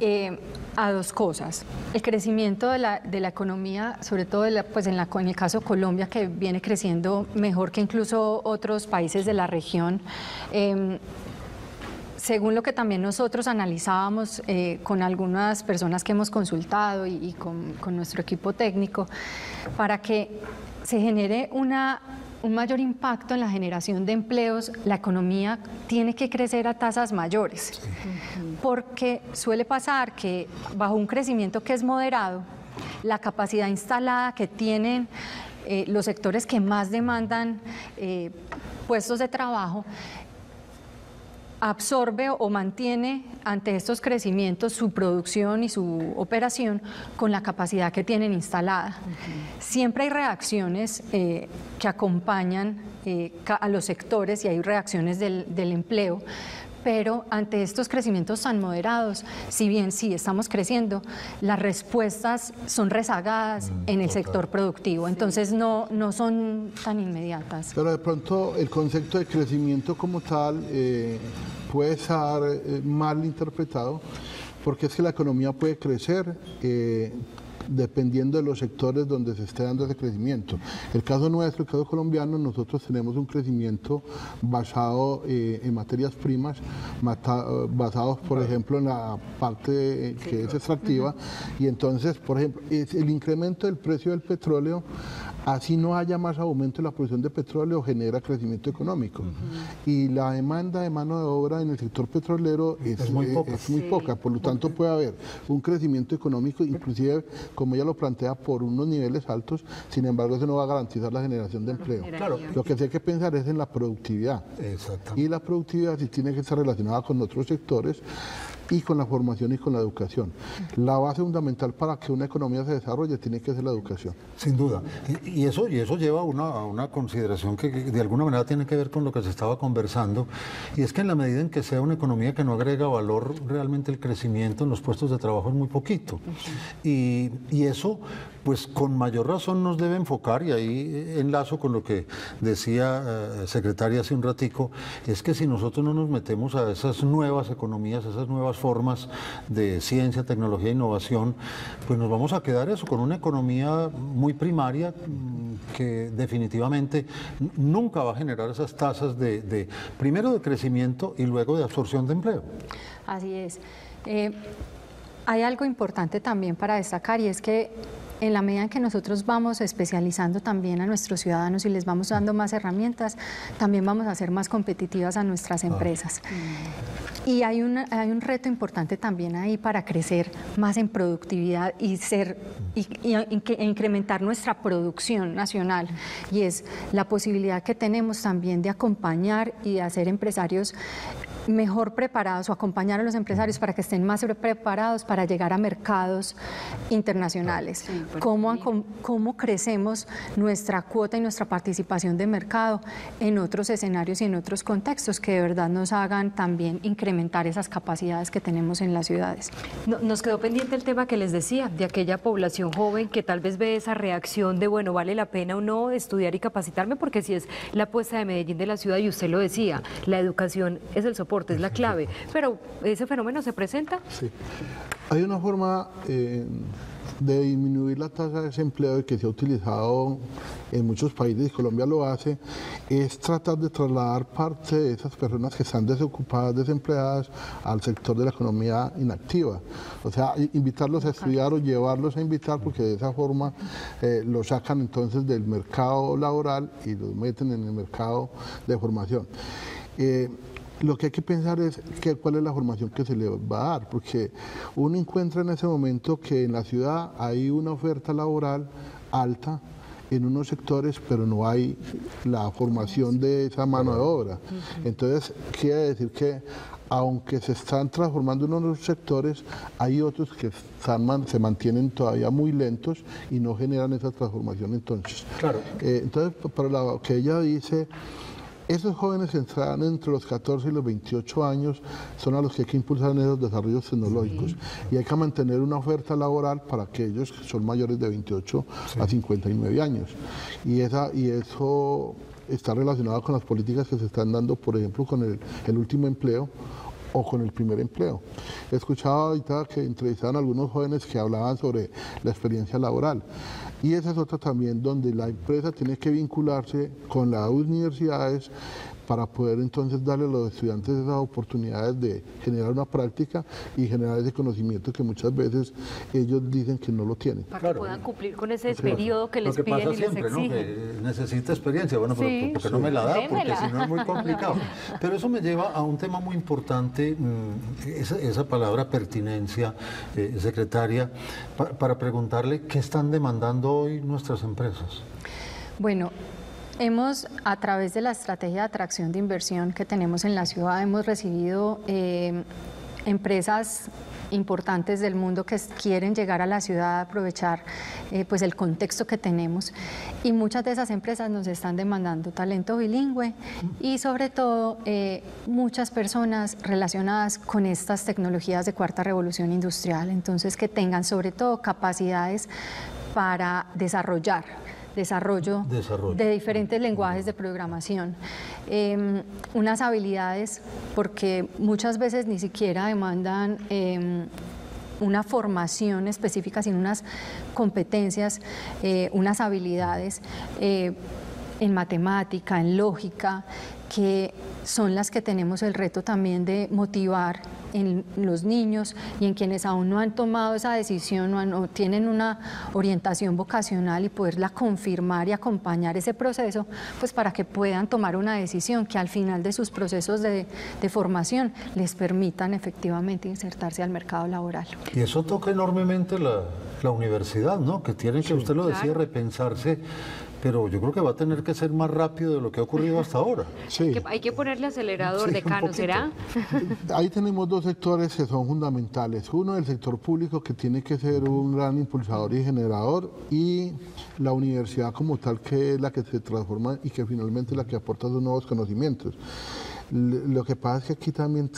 [SPEAKER 4] Eh, a dos cosas. El crecimiento de la, de la economía, sobre todo pues en, la, en el caso de Colombia, que viene creciendo mejor que incluso otros países de la región. Em, según lo que también nosotros analizábamos eh, con algunas personas que hemos consultado y, y con, con nuestro equipo técnico, para que se genere una un mayor impacto en la generación de empleos, la economía tiene que crecer a tasas mayores, porque suele pasar que bajo un crecimiento que es moderado, la capacidad instalada que tienen eh, los sectores que más demandan eh, puestos de trabajo absorbe o mantiene ante estos crecimientos su producción y su operación con la capacidad que tienen instalada. Siempre hay reacciones eh, que acompañan eh, a los sectores y hay reacciones del, del empleo pero ante estos crecimientos tan moderados, si bien sí estamos creciendo, las respuestas son rezagadas mm, en el sector productivo, entonces no, no son tan inmediatas.
[SPEAKER 10] Pero de pronto el concepto de crecimiento como tal eh, puede estar eh, mal interpretado, porque es que la economía puede crecer eh, dependiendo de los sectores donde se esté dando ese crecimiento. El caso nuestro, el caso colombiano, nosotros tenemos un crecimiento basado eh, en materias primas, basados, por ejemplo, en la parte que es extractiva, y entonces, por ejemplo, el incremento del precio del petróleo Así no haya más aumento en la producción de petróleo, genera crecimiento económico. Y la demanda de mano de obra en el sector petrolero es, muy, poca. Por lo tanto, puede haber un crecimiento económico, inclusive, como ella lo plantea, por unos niveles altos. Sin embargo, eso no va a garantizar la generación de empleo. Lo que sí hay que pensar es en la productividad. Y la productividad sí tiene que estar relacionada con otros sectores y con la formación y con la educación. La base fundamental para que una economía se desarrolle tiene que ser la educación.
[SPEAKER 2] Sin duda. Y, eso, y eso lleva a una, una consideración que, de alguna manera tiene que ver con lo que se estaba conversando, y es que en la medida en que sea una economía que no agrega valor, realmente el crecimiento en los puestos de trabajo es muy poquito. y, y eso pues con mayor razón nos debe enfocar, y ahí enlazo con lo que decía eh, secretaria hace un ratico, es que si nosotros no nos metemos a esas nuevas economías, esas nuevas formas de ciencia, tecnología e innovación, pues nos vamos a quedar eso, con una economía muy primaria mm, que definitivamente nunca va a generar esas tasas de, primero de crecimiento y luego de absorción de empleo.
[SPEAKER 4] Así es. Eh, hay algo importante también para destacar y es que en la medida en que nosotros vamos especializando también a nuestros ciudadanos y les vamos dando más herramientas, también vamos a ser más competitivas a nuestras empresas. Y hay, hay un reto importante también ahí para crecer más en productividad y ser y, e incrementar nuestra producción nacional y es la posibilidad que tenemos también de acompañar y de hacer empresarios mejor preparados o acompañar a los empresarios para que estén más preparados para llegar a mercados internacionales. ¿Cómo, ¿Cómo, crecemos nuestra cuota y nuestra participación de mercado en otros escenarios y en otros contextos que de verdad nos hagan también incrementar esas capacidades que tenemos en las ciudades?
[SPEAKER 1] nos quedó pendiente el tema que les decía, de aquella población joven que tal vez ve esa reacción de, bueno, vale la pena o no estudiar y capacitarme, porque si es la apuesta de Medellín de la ciudad, y usted lo decía, la educación es el soporte es la clave. Pero ese fenómeno se presenta.
[SPEAKER 10] Sí. Hay una forma eh, de disminuir la tasa de desempleo que se ha utilizado en muchos países, Colombia lo hace, es tratar de trasladar parte de esas personas que están desocupadas, desempleadas, al sector de la economía inactiva. O sea, invitarlos a estudiar o llevarlos a invitar, porque de esa forma eh, los sacan entonces del mercado laboral y los meten en el mercado de formación. Eh, lo que hay que pensar es que, cuál es la formación que se le va a dar, porque uno encuentra en ese momento que en la ciudad hay una oferta laboral alta en unos sectores, pero no hay la formación de esa mano de obra. Entonces, quiere decir que aunque se están transformando en unos sectores, hay otros que se mantienen todavía muy lentos y no generan esa transformación entonces. Claro. Eh, entonces, para lo que ella dice, esos jóvenes que entran entre los 14 y los 28 años son a los que hay que impulsar en esos desarrollos tecnológicos y hay que mantener una oferta laboral para aquellos que son mayores de 28 a 59 años. Y, esa, y eso está relacionado con las políticas que se están dando, por ejemplo, con el, el último empleo o con el primer empleo. He escuchado ahorita que entrevistaban a algunos jóvenes que hablaban sobre la experiencia laboral. Y esa es otra también donde la empresa tiene que vincularse con las universidades para poder entonces darle a los estudiantes esas oportunidades de generar una práctica y generar ese conocimiento que muchas veces ellos dicen que no lo tienen.
[SPEAKER 1] Para que puedan cumplir con ese periodo que les piden y les exigen. ¿no?
[SPEAKER 2] Que necesita experiencia, bueno, pero porque no me la da, porque si no es muy complicado. Pero eso me lleva a un tema muy importante, mm, esa, palabra pertinencia, eh, secretaria, para preguntarle qué están demandando hoy nuestras empresas.
[SPEAKER 4] Bueno, Hemos, a través de la estrategia de atracción de inversión que tenemos en la ciudad, hemos recibido eh, empresas importantes del mundo que quieren llegar a la ciudad aprovechar eh, pues el contexto que tenemos. Y muchas de esas empresas nos están demandando talento bilingüe y sobre todo eh, muchas personas relacionadas con estas tecnologías de cuarta revolución industrial. Entonces que tengan sobre todo capacidades para desarrollar desarrollo, de diferentes lenguajes de programación. Em, unas habilidades, porque muchas veces ni siquiera demandan em, una formación específica, sino unas competencias, eh, unas habilidades eh, en matemática, en lógica, que son las que tenemos el reto también de motivar en los niños y en quienes aún no han tomado esa decisión o, no tienen una orientación vocacional y poderla confirmar y acompañar ese proceso, pues para que puedan tomar una decisión que al final de sus procesos de, formación les permitan efectivamente insertarse al mercado laboral.
[SPEAKER 2] Y eso toca enormemente la, universidad, ¿no? Que tiene que, usted lo decía, repensarse pero yo creo que va a tener que ser más rápido de lo que ha ocurrido hasta ahora.
[SPEAKER 1] Sí. Hay que ponerle acelerador de cano, ¿será?
[SPEAKER 10] Ahí tenemos dos dos sectores que son fundamentales. Uno, el sector público que tiene que ser un gran impulsador y generador y la universidad como tal que es la que se transforma y que finalmente es la que aporta los nuevos conocimientos. Lo que pasa es que aquí también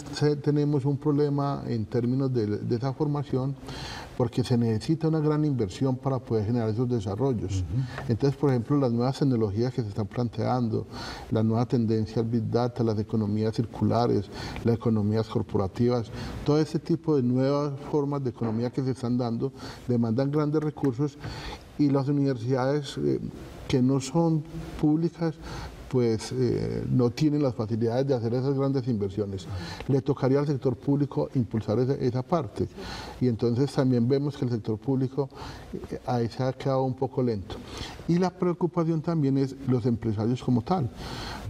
[SPEAKER 10] tenemos un problema en términos de, de esa formación porque se necesita una gran inversión para poder generar esos desarrollos. Entonces, por ejemplo, las nuevas tecnologías que se están planteando, las nuevas tendencias al Big Data, las economías circulares, las economías corporativas, todo ese tipo de nuevas formas de economía que se están dando demandan grandes recursos y las universidades eh, que no son públicas pues eh, no tienen las facilidades de hacer esas grandes inversiones. Le tocaría al sector público impulsar esa, parte. Y entonces también vemos que el sector público eh, ahí se ha quedado un poco lento. Y la preocupación también es los empresarios como tal,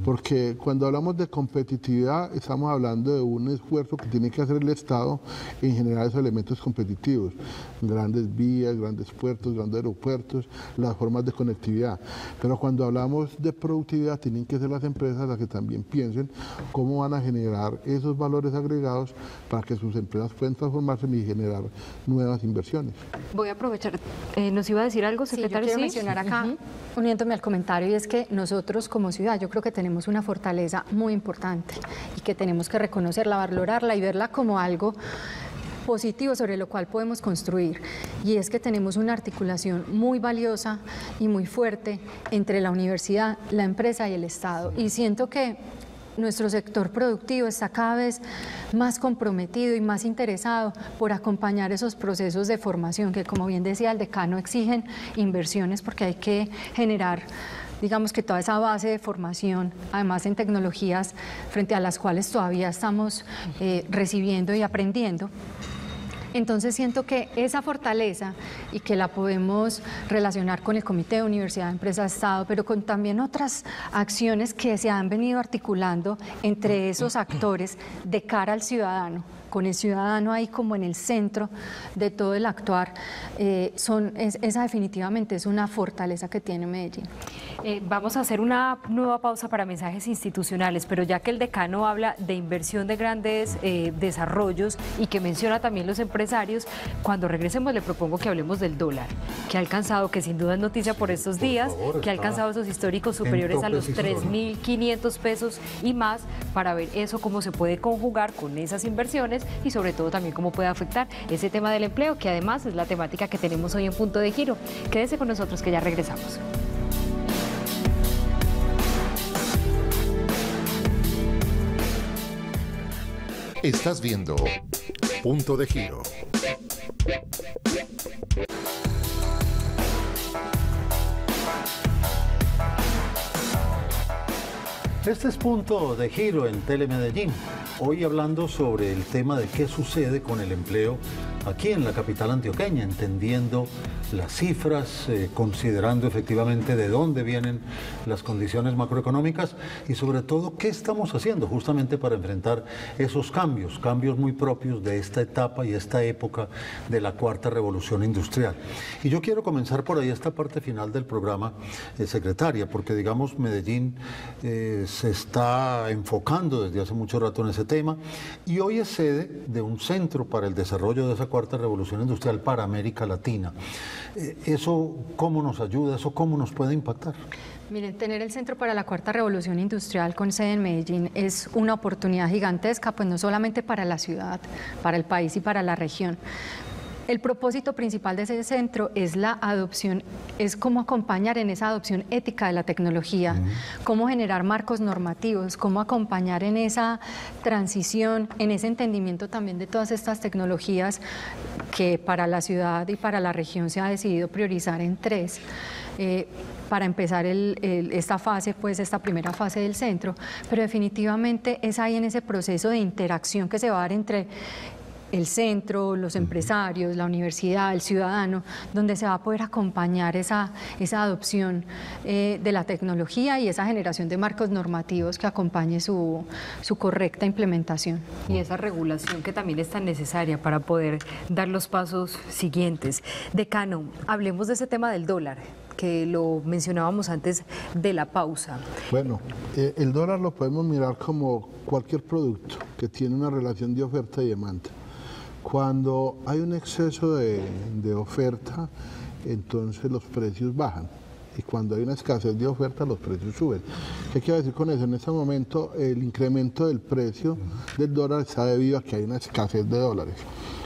[SPEAKER 10] porque cuando hablamos de competitividad estamos hablando de un esfuerzo que tiene que hacer el Estado en generar esos elementos competitivos, grandes vías, grandes puertos, grandes aeropuertos, las formas de conectividad. Pero cuando hablamos de productividad tienen que ser las empresas las que también piensen cómo van a generar esos valores agregados para que sus empresas puedan transformarse y generar nuevas inversiones.
[SPEAKER 1] Voy a aprovechar, eh, nos iba a decir algo, secretario.
[SPEAKER 4] Sí, yo mencionar acá, uniéndome al comentario, y es que nosotros como ciudad yo creo que tenemos una fortaleza muy importante y que tenemos que reconocerla, valorarla y verla como algo positivo sobre lo cual podemos construir y es que tenemos una articulación muy valiosa y muy fuerte entre la universidad, la empresa y el Estado. Y siento que nuestro sector productivo está cada vez más comprometido y más interesado por acompañar esos procesos de formación que, como bien decía el decano, exigen inversiones porque hay que generar digamos que toda esa base de formación, además en tecnologías frente a las cuales todavía estamos eh, recibiendo y aprendiendo. Entonces siento que esa fortaleza y que la podemos relacionar con el Comité de Universidad, Empresa, Estado, pero con también otras acciones que se han venido articulando entre esos actores de cara al ciudadano con el ciudadano ahí como en el centro de todo el actuar, eh, son, esa definitivamente es una fortaleza que tiene Medellín.
[SPEAKER 1] Eh, vamos a hacer una nueva pausa para mensajes institucionales, pero ya que el decano habla de inversión de grandes eh, desarrollos y que menciona también los empresarios, cuando regresemos le propongo que hablemos del dólar, que ha alcanzado, que sin duda es noticia por estos días, que ha alcanzado esos históricos superiores a los 3.500 pesos y más, para ver eso cómo se puede conjugar con esas inversiones y sobre todo también cómo puede afectar ese tema del empleo, que además es la temática que tenemos hoy en Punto de Giro. Quédese con nosotros que ya regresamos.
[SPEAKER 11] Estás viendo Punto de Giro.
[SPEAKER 2] Este es Punto de Giro en Telemedellín hoy hablando sobre el tema de qué sucede con el empleo aquí en la capital antioqueña, entendiendo las cifras, eh, considerando efectivamente de dónde vienen las condiciones macroeconómicas y sobre todo qué estamos haciendo justamente para enfrentar esos cambios, cambios muy propios de esta etapa y esta época de la cuarta revolución industrial. Y yo quiero comenzar por ahí esta parte final del programa, eh, secretaria, porque digamos Medellín eh, se está enfocando desde hace mucho rato en ese tema y hoy es sede de un centro para el desarrollo de esa cuarta revolución industrial para América Latina. Eh, ¿Eso cómo nos ayuda? ¿Eso cómo nos puede impactar?
[SPEAKER 4] Miren, tener el Centro para la Cuarta Revolución Industrial con sede en Medellín es una oportunidad gigantesca, pues no solamente para la ciudad, para el país y para la región, el propósito principal de ese centro es la adopción, es cómo acompañar en esa adopción ética de la tecnología, cómo generar marcos normativos, cómo acompañar en esa transición, en ese entendimiento también de todas estas tecnologías que para la ciudad y para la región se ha decidido priorizar en tres. Eh, para empezar esta fase, pues esta primera fase del centro, pero definitivamente es ahí en ese proceso de interacción que se va a dar entre el centro, los empresarios, la universidad, el ciudadano, donde se va a poder acompañar esa, esa adopción eh, de la tecnología y esa generación de marcos normativos que acompañe su, su correcta implementación.
[SPEAKER 1] Y esa regulación que también es tan necesaria para poder dar los pasos siguientes. Decano, hablemos de ese tema del dólar que lo mencionábamos antes de la pausa.
[SPEAKER 10] Bueno, eh, el dólar lo podemos mirar como cualquier producto que tiene una relación de oferta y demanda. Cuando hay un exceso de, oferta, entonces los precios bajan y cuando hay una escasez de oferta los precios suben. ¿Qué quiero decir con eso? En este momento el incremento del precio del dólar está debido a que hay una escasez de dólares.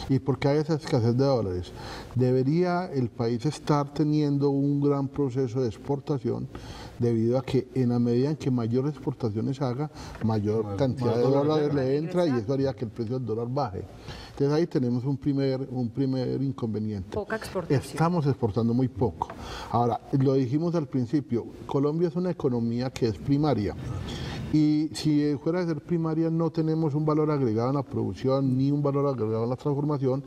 [SPEAKER 10] ¿Y por qué hay esa escasez de dólares? Debería el país estar teniendo un gran proceso de exportación debido a que en la medida en que mayor exportaciones haga, mayor cantidad de dólares le entra y eso haría que el precio del dólar baje. Entonces ahí tenemos un primer, un primer inconveniente.
[SPEAKER 1] Poca exportación.
[SPEAKER 10] Estamos exportando muy poco. Ahora, lo dijimos al principio, Colombia es una economía que es primaria. Y si fuera de ser primaria no tenemos un valor agregado en la producción ni un valor agregado en la transformación,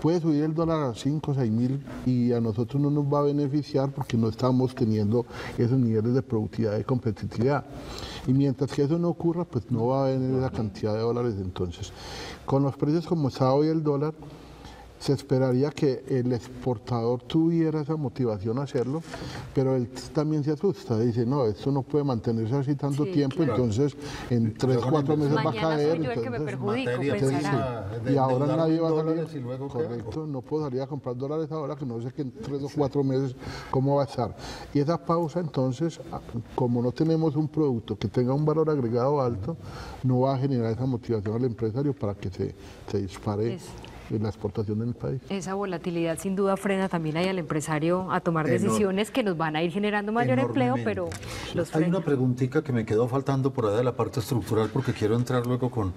[SPEAKER 10] puede subir el dólar a 5 o 6 mil y a nosotros no nos va a beneficiar porque no estamos teniendo esos niveles de productividad y competitividad. Y mientras que eso no ocurra, pues no va a haber esa cantidad de dólares entonces. Con los precios como está hoy el dólar, se esperaría que el exportador tuviera esa motivación a hacerlo, pero él también se asusta, dice, no, esto no puede mantenerse así tanto tiempo, entonces en tres, cuatro meses va a caer. y ahora nadie va a salir, correcto, no puedo salir a comprar dólares ahora que no sé que en tres o cuatro meses cómo va a estar. Y esa pausa entonces, como no tenemos un producto que tenga un valor agregado alto, no va a generar esa motivación al empresario para que se, se dispare la exportación en el país.
[SPEAKER 1] Esa volatilidad sin duda frena también ahí al empresario a tomar decisiones que nos van a ir generando mayor empleo, pero los
[SPEAKER 2] Hay una preguntita que me quedó faltando por ahí de la parte estructural porque quiero entrar luego con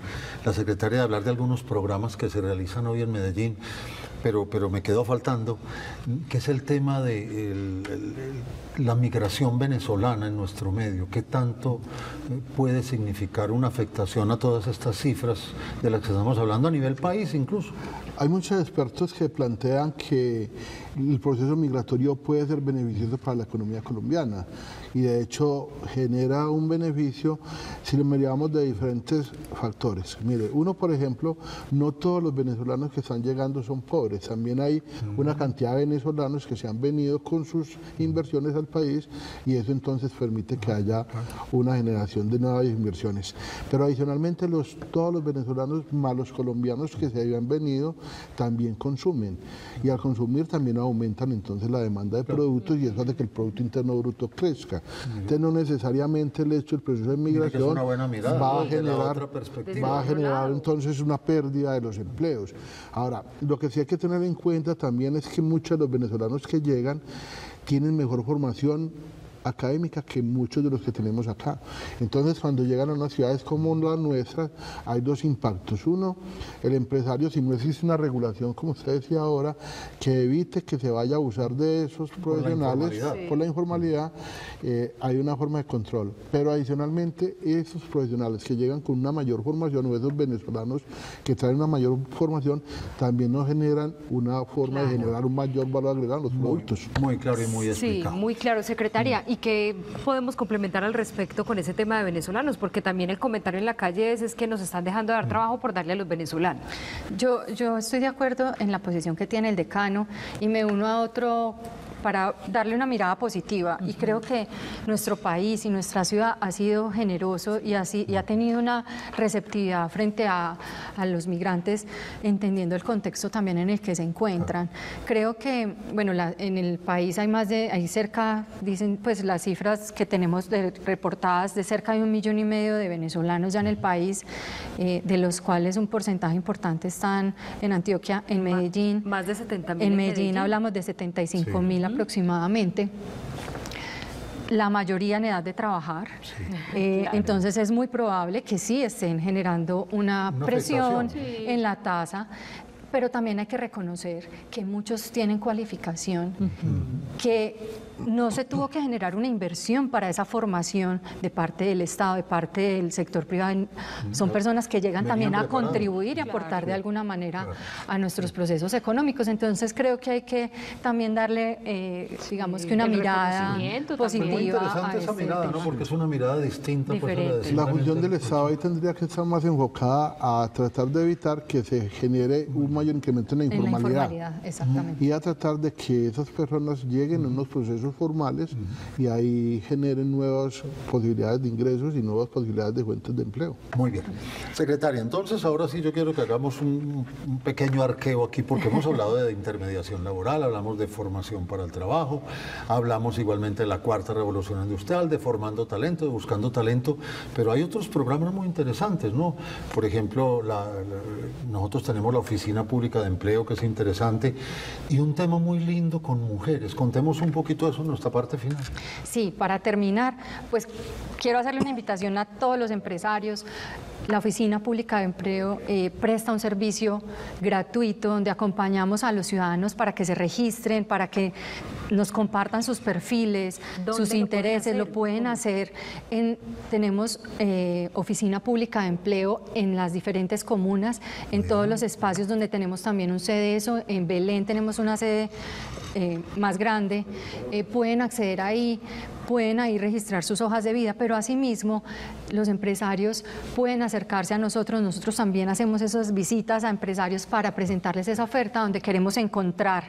[SPEAKER 2] la secretaria de hablar de algunos programas que se realizan hoy en Medellín pero, pero me quedó faltando, que es el tema de la migración venezolana en nuestro medio. ¿Qué tanto eh, puede significar una afectación a todas estas cifras de las que estamos hablando a nivel país incluso?
[SPEAKER 10] Hay muchos expertos que plantean que el proceso migratorio puede ser beneficioso para la economía colombiana. Y de hecho genera un beneficio si lo miramos de diferentes factores. Mire, uno por ejemplo, no todos los venezolanos que están llegando son pobres, también hay una cantidad de venezolanos que se han venido con sus inversiones al país y eso entonces permite que haya una generación de nuevas inversiones. Pero adicionalmente los, todos los venezolanos malos colombianos que se habían venido también consumen. Y al consumir también aumentan entonces la demanda de productos y eso hace que el Producto Interno Bruto crezca. Entonces no necesariamente el hecho del proceso de migración va a generar, va a generar entonces una pérdida de los empleos. Ahora, lo que sí hay que tener en cuenta también es que muchos de los venezolanos que llegan tienen mejor formación académica que muchos de los que tenemos acá. Entonces, cuando llegan a unas ciudades como la nuestra, hay dos impactos. Uno, el empresario, si no existe una regulación, como usted decía ahora, que evite que se vaya a abusar de esos profesionales por la informalidad, eh, hay una forma de control. Pero adicionalmente, esos profesionales que llegan con una mayor formación o esos venezolanos que traen una mayor formación, también nos generan una forma de generar un mayor valor agregado a los productos.
[SPEAKER 2] Muy claro y muy explicado.
[SPEAKER 1] Sí, muy claro, secretaria. ¿Y qué podemos complementar al respecto con ese tema de venezolanos? Porque también el comentario en la calle es, es que nos están dejando de dar trabajo por darle a los venezolanos.
[SPEAKER 4] Yo, yo estoy de acuerdo en la posición que tiene el decano y me uno a otro para darle una mirada positiva. Y creo que nuestro país y nuestra ciudad ha sido generoso y, así, y ha tenido una receptividad frente a, a, los migrantes, entendiendo el contexto también en el que se encuentran. Creo que, bueno, la, en el país hay más de, hay cerca, dicen pues las cifras que tenemos de, reportadas de cerca de un millón y medio de venezolanos ya en el país, eh, de los cuales un porcentaje importante están en Antioquia, en Medellín.
[SPEAKER 1] Más de 70 mil.
[SPEAKER 4] En Medellín, Medellín hablamos de 75 mil sí aproximadamente la mayoría en edad de trabajar. Sí, eh, claro. Entonces es muy probable que sí estén generando una, una presión sí. en la tasa, pero también hay que reconocer que muchos tienen cualificación, uh -huh. que no se tuvo que generar una inversión para esa formación de parte del Estado, de parte del sector privado. Son personas que llegan también a contribuir y aportar de alguna manera a nuestros procesos económicos. Entonces creo que hay que también darle, eh, digamos que una mirada positiva.
[SPEAKER 2] Muy interesante esa mirada, ¿no? Porque es una mirada distinta.
[SPEAKER 10] Pues, la función del Estado ahí tendría que estar más enfocada a tratar de evitar que se genere un mayor incremento en la
[SPEAKER 4] En la
[SPEAKER 10] informalidad.
[SPEAKER 4] informalidad, exactamente.
[SPEAKER 10] Y a tratar de que esas personas lleguen a unos procesos formales y ahí generen nuevas posibilidades de ingresos y nuevas posibilidades de fuentes de empleo.
[SPEAKER 2] Muy bien. Secretaria, entonces ahora sí yo quiero que hagamos un, un pequeño arqueo aquí porque hemos hablado de intermediación laboral, hablamos de formación para el trabajo, hablamos igualmente de la cuarta revolución industrial, de formando talento, de buscando talento, pero hay otros programas muy interesantes, ¿no? Por ejemplo, la- la- nosotros tenemos la Oficina Pública de Empleo que es interesante y un tema muy lindo con mujeres. Contemos un poquito de nuestra parte final.
[SPEAKER 4] Sí, para terminar, pues quiero hacerle una invitación a todos los empresarios. La Oficina Pública de Empleo eh, presta un servicio gratuito donde acompañamos a los ciudadanos para que se registren, para que nos compartan sus perfiles,
[SPEAKER 1] ¿Dónde
[SPEAKER 4] sus
[SPEAKER 1] lo pueden
[SPEAKER 4] intereses, lo pueden hacer. En, tenemos eh, Oficina Pública de Empleo en las diferentes comunas, en todos los espacios donde tenemos también un sede eso. En Belén tenemos una sede eh, más grande. Eh, pueden acceder ahí, pueden ahí registrar sus hojas de vida, pero asimismo los empresarios pueden acercarse a nosotros. Nosotros también hacemos esas visitas a empresarios para presentarles esa oferta donde queremos encontrar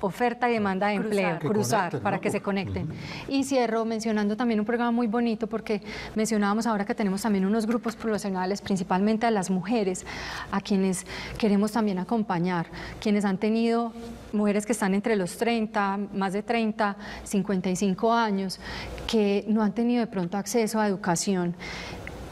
[SPEAKER 4] oferta y demanda de
[SPEAKER 1] Cruzar.
[SPEAKER 4] empleo, cruzar
[SPEAKER 2] conecten,
[SPEAKER 4] para
[SPEAKER 2] ¿no?
[SPEAKER 4] que se conecten. Y cierro mencionando también un programa muy bonito porque mencionábamos ahora que tenemos también unos grupos profesionales, principalmente a las mujeres, a quienes queremos también acompañar, quienes han tenido mujeres que están entre los 30, más de 30, 55 años, que no han tenido de pronto acceso a educación.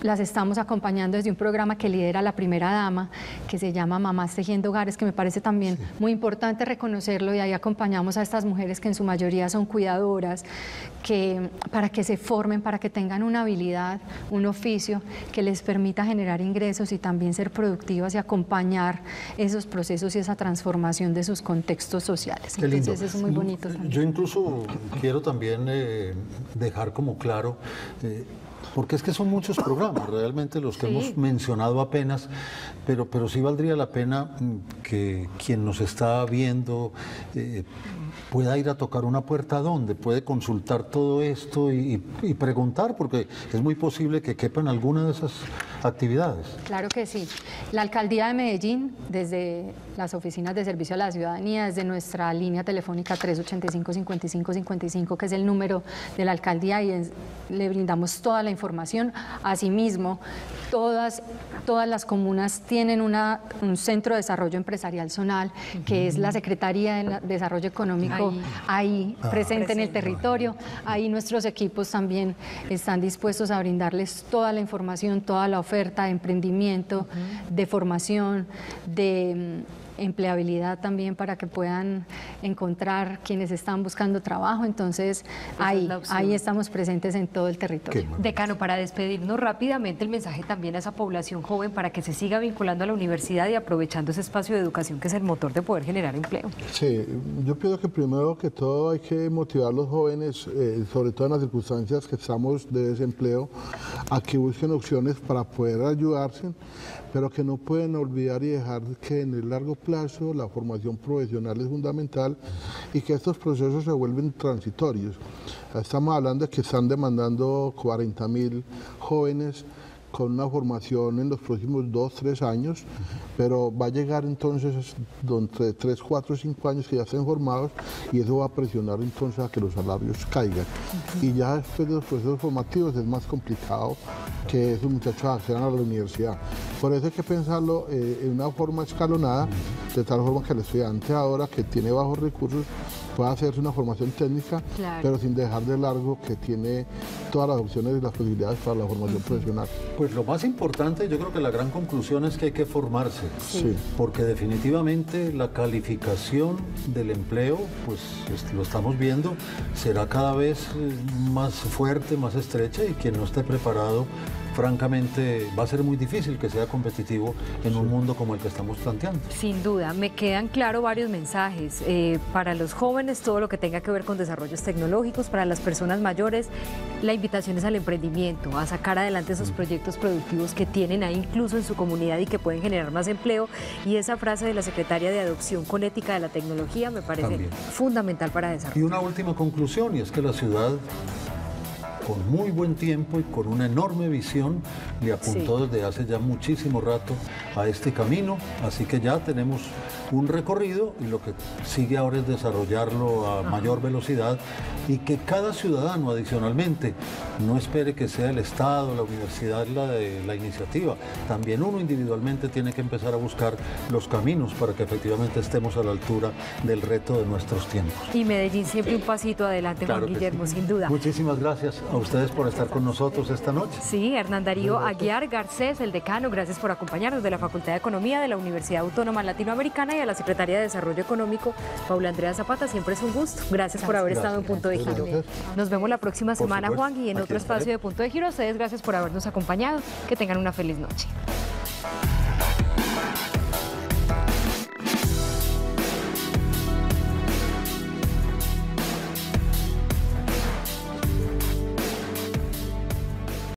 [SPEAKER 4] Las estamos acompañando desde un programa que lidera la primera dama, que se llama Mamás Tejiendo Hogares, que me parece también muy importante reconocerlo y ahí acompañamos a estas mujeres que en su mayoría son cuidadoras, que, para que se formen, para que tengan una habilidad, un oficio que les permita generar ingresos y también ser productivas y acompañar esos procesos y esa transformación de sus contextos sociales.
[SPEAKER 2] Qué lindo.
[SPEAKER 4] Es muy bonito también.
[SPEAKER 2] Yo incluso quiero también eh, dejar como claro, eh, porque es que son muchos programas, realmente los que
[SPEAKER 1] Sí.
[SPEAKER 2] hemos mencionado apenas, pero, pero sí valdría la pena que quien nos está viendo eh, pueda ir a tocar una puerta donde puede consultar todo esto y, y preguntar, porque es muy posible que quepan alguna de esas actividades.
[SPEAKER 4] Claro que sí. La Alcaldía de Medellín, desde las oficinas de servicio a la ciudadanía, desde nuestra línea telefónica 385-5555, que es el número de la alcaldía, y es- le brindamos toda la información. Asimismo, todas, todas las comunas tienen una- un centro de desarrollo empresarial zonal, que es la Secretaría de Desarrollo Económico ahí,
[SPEAKER 2] Ah.
[SPEAKER 4] presente en el territorio. Ahí nuestros equipos también están dispuestos a brindarles toda la información, toda la oferta de emprendimiento, de formación, de empleabilidad también para que puedan encontrar quienes están buscando trabajo. Entonces, ahí,
[SPEAKER 1] opción.
[SPEAKER 4] ahí estamos presentes en todo el territorio.
[SPEAKER 1] Decano, para despedirnos rápidamente, el mensaje también a esa población joven para que se siga vinculando a la universidad y aprovechando ese espacio de educación que es el motor de poder generar empleo.
[SPEAKER 10] Sí, yo pienso que primero que todo hay que motivar a los jóvenes, eh, sobre todo en las circunstancias que estamos de desempleo, a que busquen opciones para poder ayudarse, pero que no pueden olvidar y dejar que en el largo plazo la formación profesional es fundamental y que estos procesos se vuelven transitorios. Estamos hablando de que están demandando 40 mil jóvenes con una formación en los próximos dos, tres años, pero va a llegar entonces entre tres, cuatro, cinco años que ya estén formados y eso va a presionar entonces a que los salarios caigan. Y ya después de los procesos formativos es más complicado que esos muchachos accedan a la universidad. Por eso hay que pensarlo eh, en una forma escalonada, de tal forma que el estudiante ahora que tiene bajos recursos pueda hacerse una formación técnica,
[SPEAKER 1] Claro.
[SPEAKER 10] pero sin dejar de largo que tiene todas las opciones y las posibilidades para la formación profesional.
[SPEAKER 2] Pues lo más importante, yo creo que la gran conclusión es que hay que formarse,
[SPEAKER 10] Sí.
[SPEAKER 2] porque definitivamente la calificación del empleo, pues es- lo estamos viendo, será cada vez eh, más fuerte, más estrecha y quien no esté preparado, francamente, va a ser muy difícil que sea competitivo en un mundo como el que estamos planteando.
[SPEAKER 1] Sin duda, me quedan claro varios mensajes. Eh, para los jóvenes, todo lo que tenga que ver con desarrollos tecnológicos, para las personas mayores, la invitación es al emprendimiento, a sacar adelante esos proyectos productivos que tienen ahí incluso en su comunidad y que pueden generar más empleo. Y esa frase de la secretaria de Adopción con Ética de la Tecnología me parece
[SPEAKER 2] También.
[SPEAKER 1] fundamental para
[SPEAKER 2] Y
[SPEAKER 1] desarrollar.
[SPEAKER 2] una última conclusión, y es que la ciudad con muy buen tiempo y con una enorme visión, le apuntó desde hace ya muchísimo rato a este camino, así que ya tenemos un recorrido y lo que sigue ahora es desarrollarlo a mayor velocidad y que cada ciudadano adicionalmente no espere que sea el Estado, la universidad la, de, la iniciativa. También uno individualmente tiene que empezar a buscar los caminos para que efectivamente estemos a la altura del reto de nuestros tiempos.
[SPEAKER 1] Y Medellín siempre un pasito adelante, Juan Guillermo, sin duda.
[SPEAKER 2] Muchísimas gracias a ustedes por estar con nosotros esta noche.
[SPEAKER 1] Sí, Hernán Darío Aguiar Garcés, el decano, gracias por acompañarnos de la Facultad de Economía de la Universidad Autónoma Latinoamericana y a la Secretaria de Desarrollo Económico, Paula Andrea Zapata. Siempre es un gusto. Gracias por haber estado en Punto de Giro. Nos vemos la próxima semana, Juan, y en otro espacio de Punto de Giro. Ustedes gracias por habernos acompañado. Que tengan una feliz noche.